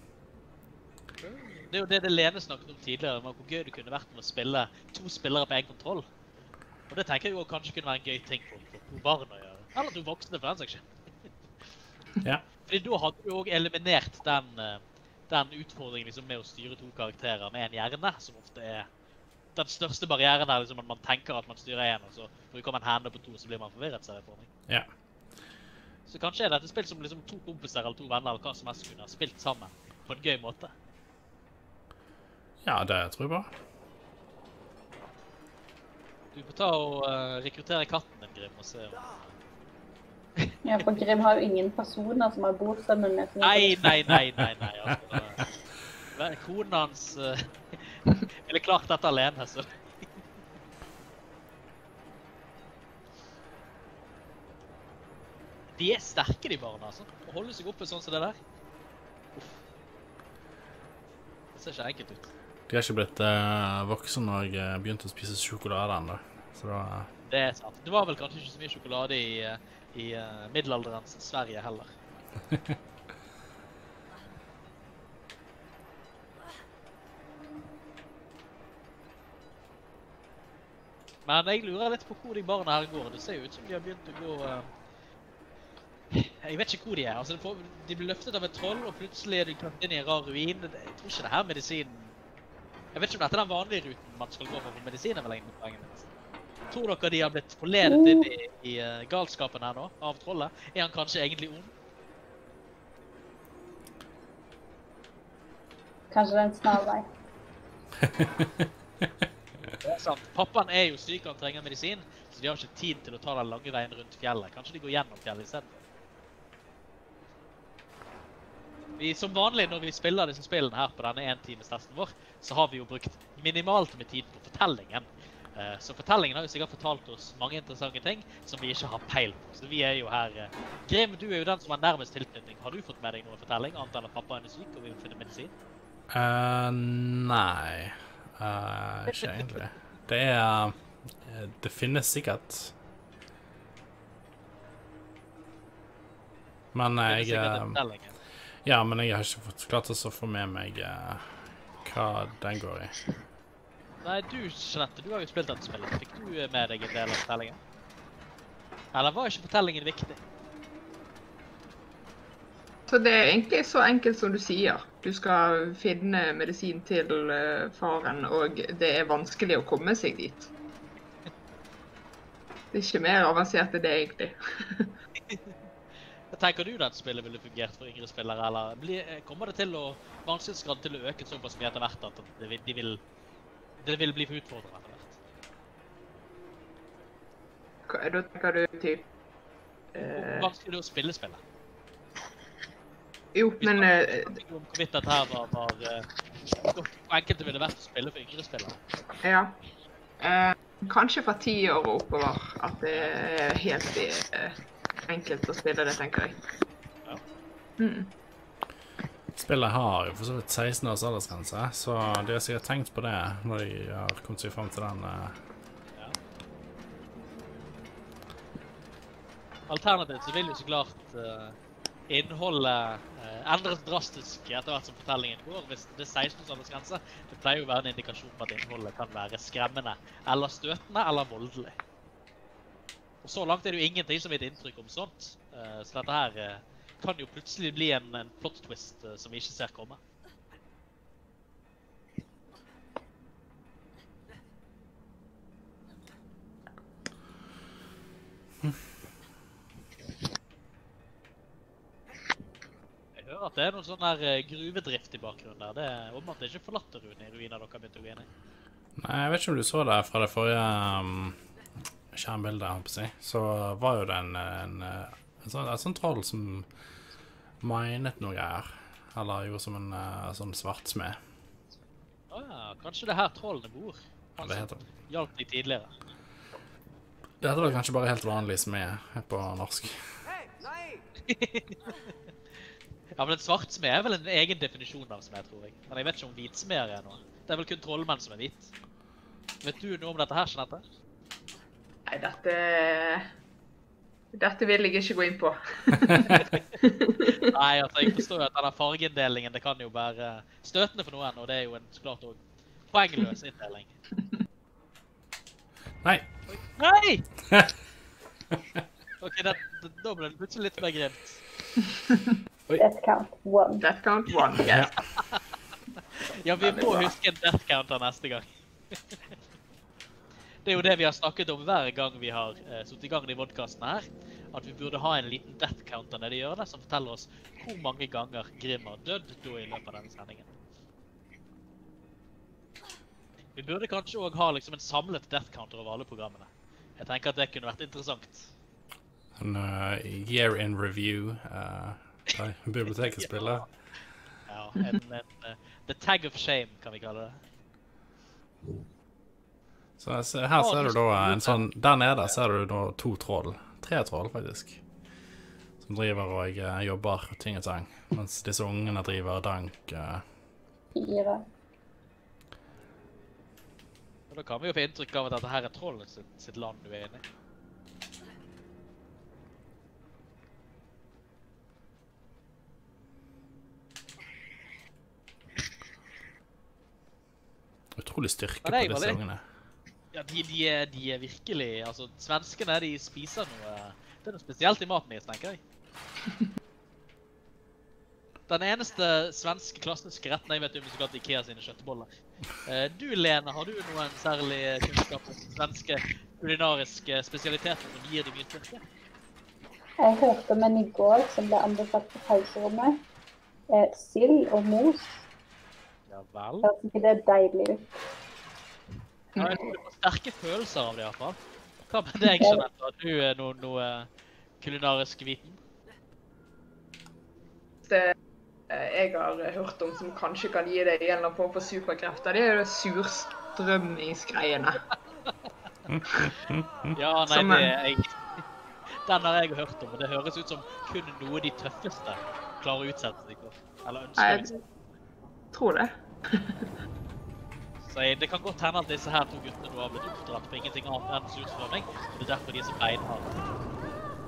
Det er jo det det Lene snakket om tidligere, om hvor gøy det kunne vært med å spille to spillere på én kontroll. Og det tenker jeg jo kanskje kunne være en gøy ting for, for to barn å gjøre. Eller to voksne, for den saks skyld. Ja. Fordi da hadde du òg eliminert den, eh, den utfordringen liksom, med å styre to karakterer med en hjerne, som ofte er den største barrieren der liksom at Man tenker at man styrer én, og så får vi komme en hande på to, så blir man forvirret. ser jeg for meg. Ja. Så kanskje er dette spill som liksom to kompiser eller to venner eller hva som helst kunne ha spilt sammen på en gøy måte. ja, det tror jeg på. Du får ta og uh, rekruttere katten din, Grim, og se om Ja, for Grim har jo ingen personer som har bor sammen med sine Nei, nei, nei, nei. nei altså, Konen hans uh, ville klart dette alene, så De er sterke, de barna. altså. Å holde seg oppe sånn som det der. Uff. Det ser ikke enkelt ut. De har ikke blitt eh, voksen og jeg begynt å spise sjokolade ennå. Så da Det er sant. Det var vel kanskje ikke så mye sjokolade i, eh, i uh, middelalderens Sverige heller. Men jeg lurer litt på hvor de barna her går. Det ser jo ut som de har begynt å gå eh, Jeg vet ikke hvor de er. Altså, de, får, de blir løftet av et troll, og plutselig er de kastet inn i en rar ruin. Jeg tror ikke det her er medisinen Jeg vet ikke om dette er den vanlige ruten man skal gå for for medisin. er vel egentlig poenget mitt. Tror dere de har blitt forledet inn i, i eh, galskapen her nå, av trollet? Er han kanskje egentlig ond? Kanskje det er en snarvei. Det er sant. Pappaen er jo syk, han trenger medisin, så de har ikke tid til å ta den lange veien rundt fjellet. Kanskje de går gjennom fjellet isteden. Vi, som vanlig når vi spiller disse spillene her på denne entimestesten vår, så har vi jo brukt minimalt med tid på fortellingen. Eh, Så fortellingen har jo sikkert fortalt oss mange interessante ting som vi ikke har peil på. Så vi er jo her eh, Grim, du er jo den som har nærmest tilknytning. Har du fått med deg noen fortelling, annet enn at pappaen er syk og vil finne medisin? Uh, nei Ikke egentlig. Det er Det finnes sikkert Men jeg Ja, men jeg har ikke fått klart å få med meg uh, hva den går i. Nei, du, Jeanette, du har jo spilt dette spillet. Fikk du eh, med deg en del av fortellingen? Eller var ikke fortellingen viktig? Så det er egentlig så enkelt som du sier. Du skal finne medisin til eh, faren, og det er vanskelig å komme seg dit. Det er ikke mer avansert enn det, egentlig. Tenker du dette spillet ville fungert for yngre spillere, eller blir- eh, kommer det til å vanskelighetsgraden til å øke såpass mye etter hvert at det vil, de vil, det vil bli for utfordrende etter hvert? Da tenker du typ Hvor eh, vanskelig å spille spillet? Jo, men eh, hvorvidt dette her var, var eh, hvor enkelt det ville vært å spille for yngre spillere. ja. Eh, kanskje fra ti år og oppover at det er helt eh, enkelt å spille det, tenker jeg. Ja. Mm. Spillet har jo for så vidt 16 års aldersgrense, så de har sikkert tenkt på det når de har kommet seg fram til den. Uh... Ja. Alternativt så vil jo så klart uh, innholdet uh, endres drastisk etter hvert som fortellingen går. Hvis det er 16 års aldersgrense, det pleier jo å være en indikasjon på at innholdet kan være skremmende, eller støtende, eller voldelig. Og så langt er det jo ingenting som et inntrykk om sånt. Eh, så dette her eh, kan jo plutselig bli en, en plot twist eh, som vi ikke ser komme. Jeg hører at det er noen sånn her gruvedrift i bakgrunnen der. Det er åpenbart ikke forlatter ruiner i ruiner dere har begynt å gå inn i. Nei, jeg vet ikke om du så det fra det forrige skjermbildet, holdt på å si. Så var jo det en, en, eh, en sånn, en sånn troll som minet noe greier. Eller gjorde som en eh, sånn svartsmed. Å ja, kanskje det er her trollene bor. Han det heter hjalp de tidligere. Det heter vel kanskje bare helt vanlig smed på norsk. Ja, men en svartsmed er vel en egen definisjon av smed, tror jeg. Men jeg vet ikke om hvitsmeder er noe. Det er vel kun trollmenn som er hvit. Vet du noe om dette her, Jeanette? Nei, dette Dette vil jeg ikke gå inn på. Nei, altså, jeg forstår jo at denne fargeinndelingen, det kan jo være støtende for noen, og det er jo en så klart også poengløs inndeling. Nei! Nei! Ok, det, det, da ble det plutselig litt mer grimt. Death count one. Death count one. Yes. Ja, vi må huske en death counter neste gang. Det er jo det vi har snakket om hver gang vi har uh, satt i gang de vodkastene her. At vi burde ha en liten death counter nede i hjørnet som forteller oss hvor mange ganger Grim har dødd da i løpet av denne sendingen. Vi burde kanskje òg ha liksom en samlet death counter over alle programmene. Jeg tenker at det kunne vært interessant. En uh, year in review. Uh, biblioteket spiller. Ja, en, en, uh, The tag of shame, kan vi kalle det. Så her ser du da en sånn Der nede ser du da to troll. Tre troll, faktisk. Som driver og eh, jobber ting og tang. Mens disse ungene driver dank. Fire. Og da kan vi jo få inntrykk av at dette her er trollet sitt, sitt land du er inne i. Utrolig styrke på disse ungene. Ja, de, de, er, de er virkelig Altså, svenskene de spiser noe Det er noe spesielt i maten deres, tenker jeg. Den eneste svenske klassiske retten jeg vet om, er Ikea sine kjøttboller. Eh, Du, Lene, har du noen særlig kunnskap om svenske kulinariske spesialiteter som gir deg mye styrke? Jeg hørte om en i går som ble anbefalt på pauserommet. Eh, sild og mos. Ja vel. Høres ikke det deilig ut? Ja, jeg får sterke følelser av det, iallfall. Hva med deg, Jeanette? Har du er noe, noe eh, kulinarisk viten? Det eh, jeg har hørt om som kanskje kan gi deg en eller annen form for superkrefter, det er jo det surstrømmingsgreiene. Ja, nei, Som det er jeg, Den har jeg hørt om, og det høres ut som kun noe de tøffeste klarer å utsette seg for. Eller ønsker. Jeg tror det. Så jeg, det kan godt hende at disse her to guttene nå har blitt oppdratt på ingenting annet enn surstrømming. og Det er derfor de er så beinharde.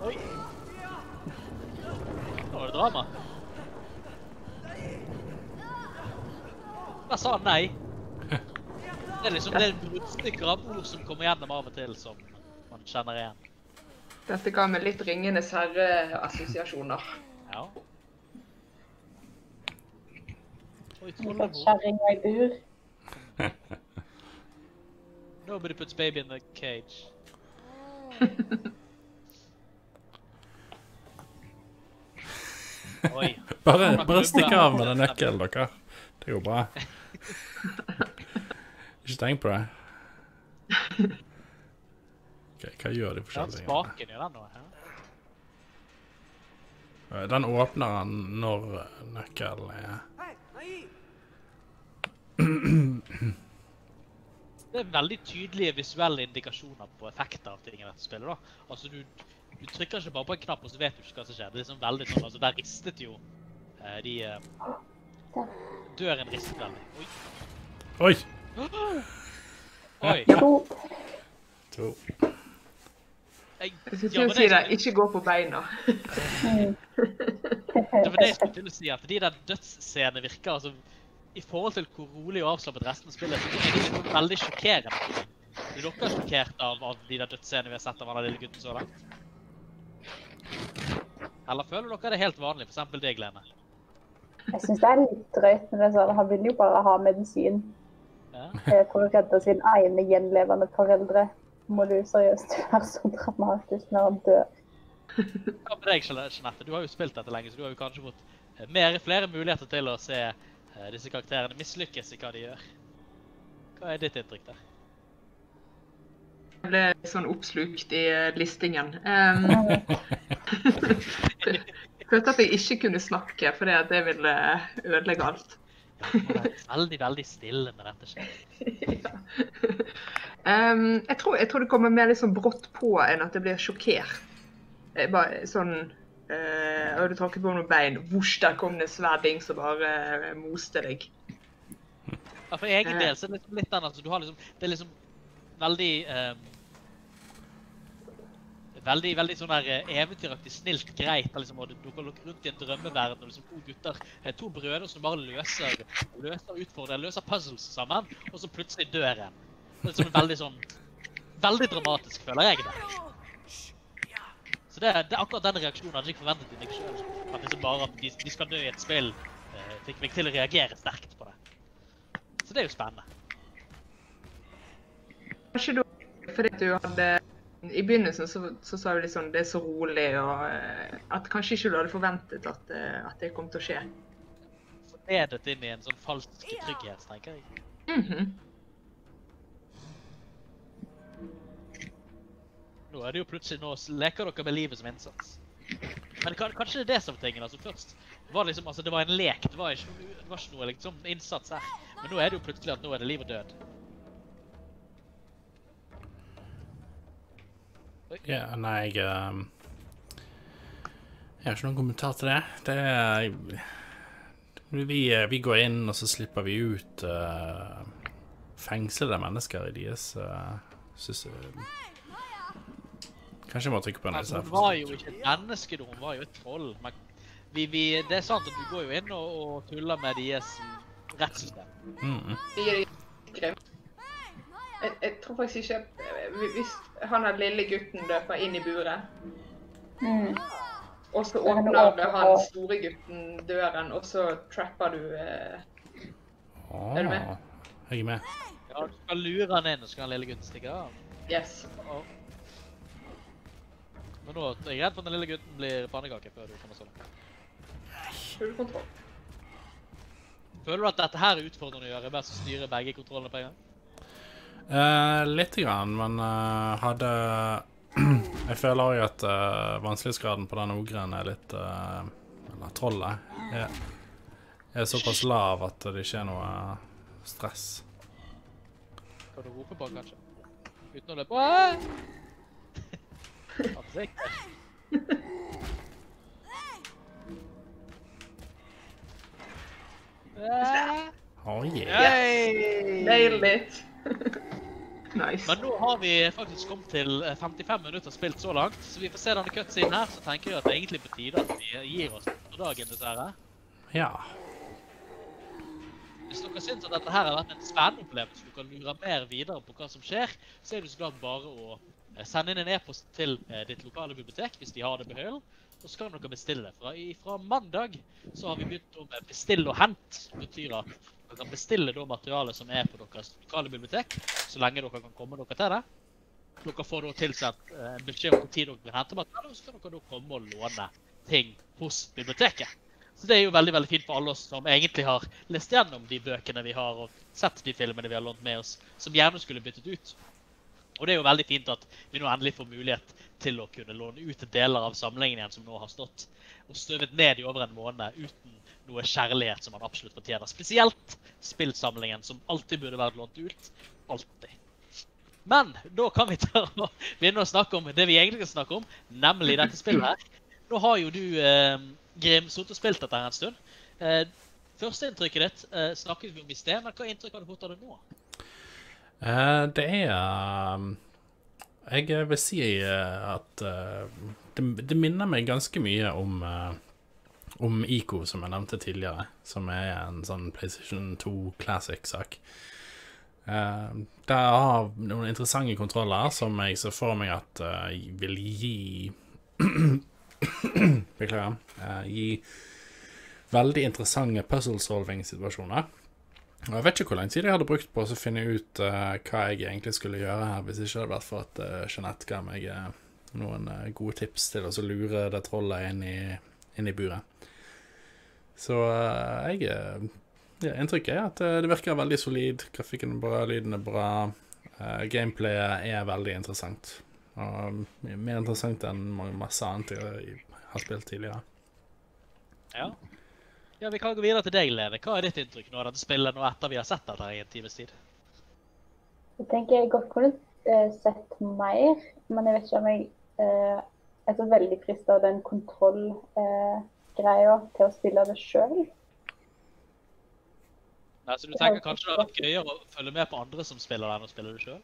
Oi! Nå var det drama. Jeg sa nei. Det er liksom det er bruddstykker av ord som kommer gjennom av og til, som man kjenner igjen. Dette ga meg litt Ringenes herre-assosiasjoner. Ja. Kjerringa i bur. Nobody puts baby in the cage. Oi. Bare, bare stikk av med den nøkkelen, dere. Det går bra. Ikke tenk på det. Ok, hva gjør de Den forskjellige? spaken gjør den noe. hæ? Den åpner han når nøkkelen er Det er veldig tydelige visuelle indikasjoner på effekter av ting i dette spillet. da. Altså, du, du trykker ikke bare på en knapp, og så vet du ikke hva som skjer. Det er liksom veldig sånn, altså, Der ristet jo eh, de eh, Døren ristet veldig. Oi. Oi! Oi. To. To. Jeg, Jeg skulle til å si det, ikke gå på beina. Det var det jeg skulle til å si, at de der dødsscenene virker altså I forhold til hvor rolig og avslappet resten av spillet så er det veldig sjokkerende. Er dere sjokkert av, av de der dødsscenene vi har sett av han lille gutten så langt? Eller føler dere det helt vanlig? Eksempel deg, Lene. Jeg syns det er litt drøyt. Men det er sånn, han vil jo bare ha medisin Ja. eh, for å redde sine egne gjenlevende foreldre. Må du seriøst være så dramatisk når han dør? Hva med deg, Jeanette? Du har jo spilt dette lenge, så du har jo kanskje fått eh, mer, flere muligheter til å se disse karakterene mislykkes i hva de gjør. Hva er ditt inntrykk der? Jeg ble litt sånn oppslukt i eh, listingen. Um, følte at jeg ikke kunne snakke, for det, ville ødelegge alt. Er veldig, veldig stille når dette skjer. ja. um, jeg, tror, jeg tror det kommer mer sånn brått på enn at jeg blir sjokkert. Jeg bare sånn uh, og du tråkket på noen bein? Vosj, der kom det en svær ding som bare eh, moste deg. Ja, for egen del så er det liksom litt annet. altså, du har liksom, det er liksom veldig, um, veldig, veldig sånn der eh, eventyraktig snilt greit, liksom, og du går rundt i en drømmeverden, og liksom to gutter, eh, to brødre som bare løser, løser utfordringer, løser puzzles sammen, og så plutselig dør en. Det er liksom veldig sånn, veldig dramatisk, føler jeg det. Så det, det akkurat den reaksjonen hadde jeg ikke forventet i meg selv. At liksom bare at de, de skal dø i et spill, eh, fikk meg til å reagere sterkt på det. Så det er jo spennende. Kanskje du fordi du hadde I begynnelsen så, så sa du sånn det er så rolig, og eh, at kanskje ikke du hadde forventet at, eh, at det kom til å skje. Ledet inn i en sånn falsk trygghet, tenker jeg. Mhm. Nå er det jo plutselig, nå leker dere med livet som innsats. Men kanskje det er det som tingen, altså først var liksom, altså det var en lek, det var ikke, det var ikke noe liksom innsats her. Men nå er det jo plutselig at nå er det liv og død. Ja, nei, jeg Um... Jeg har ikke noen kommentar til det. Det er Vi, eh, vi går inn, og så slipper vi ut uh, fengslede mennesker i deres uh. Kanskje jeg må trykke på en Altså, disse. hun var jo ikke et menneske, da, hun var jo et troll. Men vi, vi, det er sant at du går jo inn og, og tuller med deres rettssystem. Mm. -hmm. Jeg, jeg tror faktisk ikke at eh, Hvis han den lille gutten løper inn i buret Mm. Og så åpner du han store gutten døren, og så trapper du eh, ah, Er du med? Jeg er med. Ja, du skal lure han inn, og så kan lille gutten stikke av. Yes. Å. Men nå er jeg redd for at den lille gutten blir pannekake før du kommer så langt. Full kontroll. Føler du at dette her er utfordrende å gjøre, bare å styre begge kontrollene på en gang? Uh, litt, grann, men uh, hadde Jeg føler òg at uh, vanskelighetsgraden på den ogren er litt uh, Eller trollet er, er såpass lav at det ikke er noe stress. Kan du rope på kanskje? Uten å løpe. Åh! Ansikt. Eh. Oh, yeah. Hey! Nailed it. nice. Men nå har vi faktisk kommet til eh, 55 minutter spilt så langt, så vi får se denne cutscenen her, så tenker jeg at det er egentlig på tide at vi gir oss for dagen, dessverre. Ja. Hvis dere syns at dette her har vært en spennende opplevelse, du kan lure mer videre på hva som skjer, så er det så klart bare å eh, sende inn en e-post til eh, ditt lokale bibliotek hvis de har det på. Og så kan dere bestille. Fra, fra mandag så har vi begynt å med bestill og hent. Det betyr at dere kan bestille da materialet som er på deres lokale bibliotek, så lenge dere kan komme dere til det. Dere får da tilsendt eh, en beskjed om hvor tid dere vil hente materialet, og så kan dere da komme og låne ting hos biblioteket. Så det er jo veldig veldig fint for alle oss som egentlig har lest gjennom de bøkene vi har, og sett de filmene vi har lånt med oss, som gjerne skulle byttet ut. Og det er jo veldig fint at vi nå endelig får mulighet til å kunne låne ut deler av samlingen igjen som nå har stått og støvet ned i over en måned uten noe kjærlighet som man absolutt fortjener. Spesielt spillsamlingen, som alltid burde vært lånt ut. Alltid. Men da kan vi ta og begynne å snakke om det vi egentlig skal snakke om, nemlig dette spillet her. Nå har jo du, eh, Grim, sittet og spilt dette her en stund. Eh, Førsteinntrykket ditt eh, snakket vi om i sted, men hva inntrykk har du fått av det nå? Eh, det er um, Jeg vil si eh, at eh, det, det minner meg ganske mye om om ICO, som jeg nevnte tidligere, som er en sånn PlayStation 2 Classic-sak. Det har noen interessante kontroller som jeg ser for meg at vil gi Beklager. gi veldig interessante puzzle-solving-situasjoner. Og Jeg vet ikke hvor lang tid jeg hadde brukt på å finne ut uh, hva jeg egentlig skulle gjøre her, hvis ikke det hadde vært for at uh, Jeanette ga meg uh, noen uh, gode tips til å lure det trollet inn i, inn i buret. Så jeg ja, Inntrykket er at det virker veldig solid. Grafikken er bra, lyden er bra. gameplayet er veldig interessant. Og mer interessant enn masse annet jeg har spilt tidligere. Ja. Ja, vi kan gå videre til deg, Lene. Hva er ditt inntrykk nå av dette spillet nå etter vi har sett dette i en times tid? Jeg tenker jeg godt kunne eh, sett mer, men jeg vet ikke om jeg eh, er så veldig frista av den kontrollgreia til å spille det sjøl. Så du tenker kanskje det hadde vært gøyere å følge med på andre som spiller enn å spille det sjøl?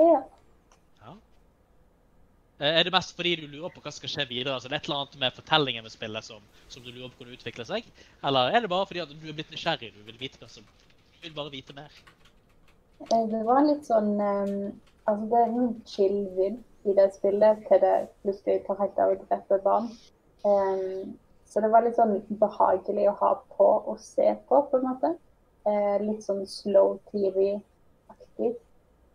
Ja. Eh, Er det mest fordi du lurer på hva som skal skje videre? Altså, det er et eller annet med fortellingen med spillet som, som du lurer på hvordan utvikle seg? Eller er det bare fordi at du er blitt nysgjerrig, du vil vite hva som Du vil bare vite mer? Eh, Det var litt sånn um, Altså, det er en chill vid i det spillet til det plutselig tar helt av og dreper barn. Um, så det var litt sånn behagelig å ha på og se på, på en måte. Eh, litt sånn slow TV-aktig.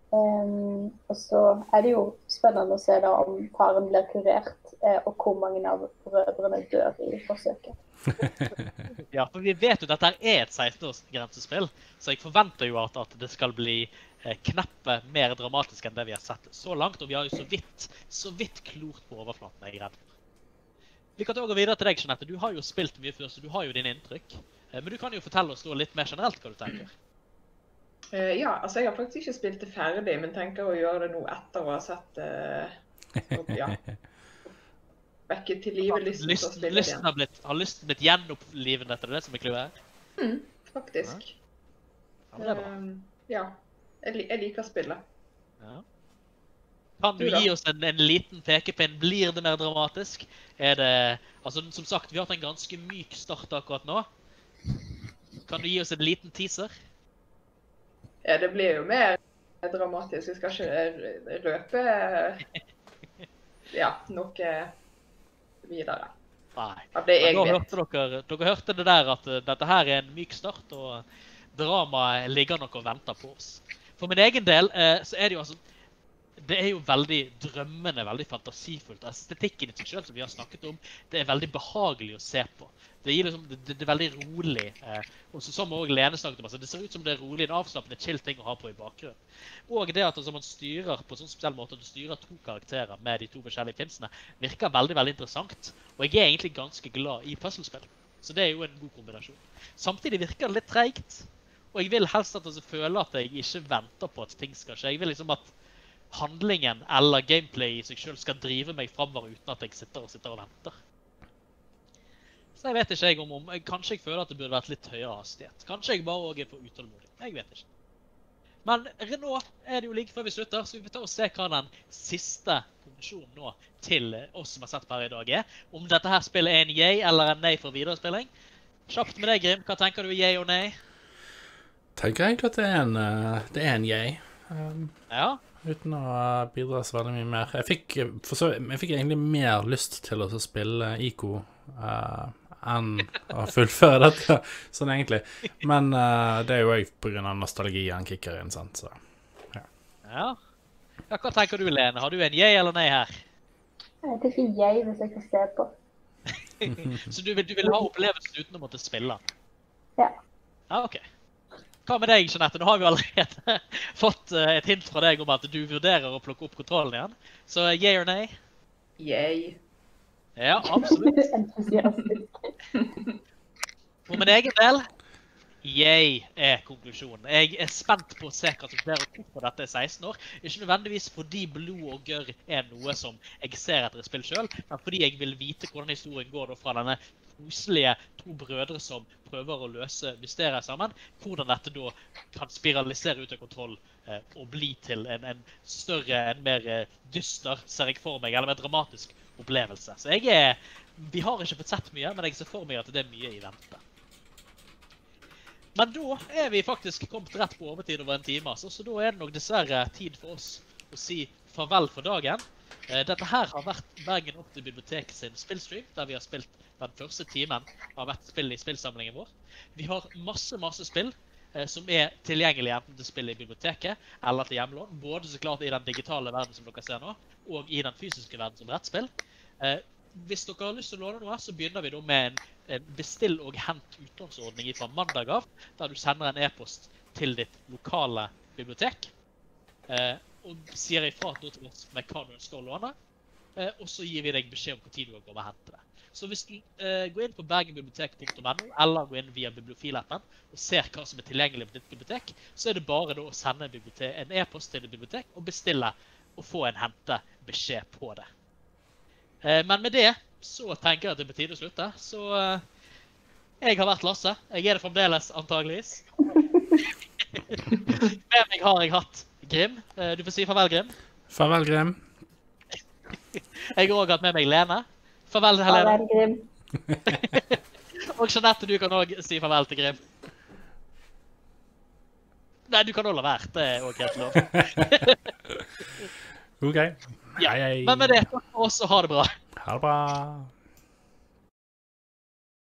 Um, og så er det jo spennende å se da om faren blir kurert, eh, og hvor mange av brødrene dør i forsøket. Ja, for vi vet jo at dette er et 16-årsgrensespill, så jeg forventer jo at, at det skal bli eh, knappet mer dramatisk enn det vi har sett så langt. Og vi har jo så vidt, så vidt klort på overflaten, er jeg redd. Vi kan gå videre til deg, Jeanette. Du har jo spilt mye før, så du har jo dine inntrykk. Eh, men du kan jo fortelle oss litt mer generelt hva du tenker. Eh, ja, altså jeg har faktisk ikke spilt det ferdig, men tenker å gjøre det nå etter å ha sett uh, ja, Vekket til live lysten til å spille lysten igjen. har blitt, har lysten blitt gjenopplivet, er det det som er clouet? Mm, faktisk. Ja, det er bra. Uh, ja. Jeg, jeg liker spillet. Ja. Kan du Du gi oss en, en liten pekepinn? Blir det mer dramatisk? Er det Altså, som sagt, vi har hatt en ganske myk start akkurat nå. Kan du gi oss en liten teaser? Ja, det blir jo mer dramatisk. Vi skal ikke røpe ja, noe videre. Nei. av det jeg vet. dere, dere hørte det der at eh, dette her er en myk start, og dramaet ligger nok og venter på oss. For min egen del eh, så er det jo altså Det er jo veldig drømmende, veldig fantasifullt. Estetikken i seg selv, som vi har snakket om, det er veldig behagelig å se på. Det, gir liksom, det, det er veldig rolig. Eh, og som også Lene snakket om, altså, Det ser ut som det er rolig, en avslappende, chill ting å ha på i bakgrunnen. Og det at altså, man styrer på en sånn spesiell måte, at du styrer to karakterer med de to forskjellige pinsene, virker veldig veldig interessant. Og jeg er egentlig ganske glad i puslespill. Så det er jo en god kombinasjon. Samtidig virker det litt treigt. Og jeg vil helst at jeg føler at jeg ikke venter på at ting skal skje. Jeg vil liksom at handlingen eller gameplay i seg selv skal drive meg framover uten at jeg sitter og sitter og venter. Så jeg vet ikke jeg om, om Kanskje jeg føler at det burde vært litt høyere hastighet. Kanskje jeg bare òg er for utålmodig. Jeg vet ikke. Men Renault er det jo like før vi slutter, så vi får ta og se hva den siste konklusjonen nå til oss som har sett på her i dag er. Om dette her spillet er en yay eller en nei for viderespilling. Kjapt med deg, Grim. Hva tenker du yay og nei? Tenker jeg at det er en, eh, det er en yay. Um, Ja? Uten å bidra så veldig mye mer. Jeg fikk, for så, jeg fikk egentlig mer lyst til å spille ICO uh, enn å fullføre dette, sånn egentlig. Men uh, det er jo òg pga. nostalgien kicker inn, sant, så Ja. ja. Hva tenker du, Lene? Har du en yay eller nei her? Jeg tenker jeg hvis jeg får se på. Så du vil, du vil ha opplevelsen uten å måtte spille? Ja. Ja, OK. Hva med deg, Jeanette? Nå har vi allerede fått eh, et hint fra deg om at du vurderer å plukke opp kontrollen igjen. Så yay or nei? Yay. Ja, absolutt. Entusiastisk. For min egen del Yay er konklusjonen. Jeg er spent på å se hva som skjer, og hvorfor dette er 16 år. Ikke nødvendigvis fordi blod og gørr er noe som jeg ser etter i spill sjøl, men fordi jeg vil vite hvordan historien går da fra denne koselige to brødre som prøver å løse mysteriet sammen, hvordan dette da kan spiralisere ut av kontroll eh, og bli til en, en større, en mer eh, dyster, ser jeg for meg, eller mer dramatisk opplevelse. Så jeg er Vi har ikke fått sett mye, men jeg ser for meg at det er mye i vente. Men da er vi faktisk kommet rett på overtid over en time, altså, så da er det nok dessverre tid for oss å si farvel for dagen. Eh, Dette her har vært Bergen Opp til biblioteket sin spillstream, der vi har spilt den første timen av et spill i spillsamlingen vår. Vi har masse, masse spill eh, som er tilgjengelig enten til spill i biblioteket eller til hjemlån. Både så klart i den digitale verden som dere ser nå, og i den fysiske verden som brettspill. Eh, hvis dere har lyst til å låne noe, så begynner vi da med en, bestill og hent utlånsordning fra mandag av, der du sender en e-post til ditt lokale bibliotek. Og sier ifra til oss med hva du ønsker å låne. Eh, og så gir vi deg beskjed om når du kan komme og hente det. Så hvis du eh, går inn på bergenbibliotek.no, eller går inn via bibliofilappen og ser hva som er tilgjengelig på ditt bibliotek, så er det bare å sende en e-post til ditt bibliotek og bestille og få en hentebeskjed på det. Eh, Men med det så tenker jeg at det er på tide å slutte. Så eh, jeg har vært Lasse. Jeg er det fremdeles, antageligvis. med meg har jeg hatt Grim. Eh, Du får si farvel, Grim. Farvel, Grim. Jeg har òg hatt med meg Lene. Farvel, Helene. Farvel, Grim. Og Jeanette, du kan òg si farvel til Grim. Nei, du kan òg la være. Det er òg helt lov. OK. Ja. Men med det, takk for oss og ha det bra. Ha det bra.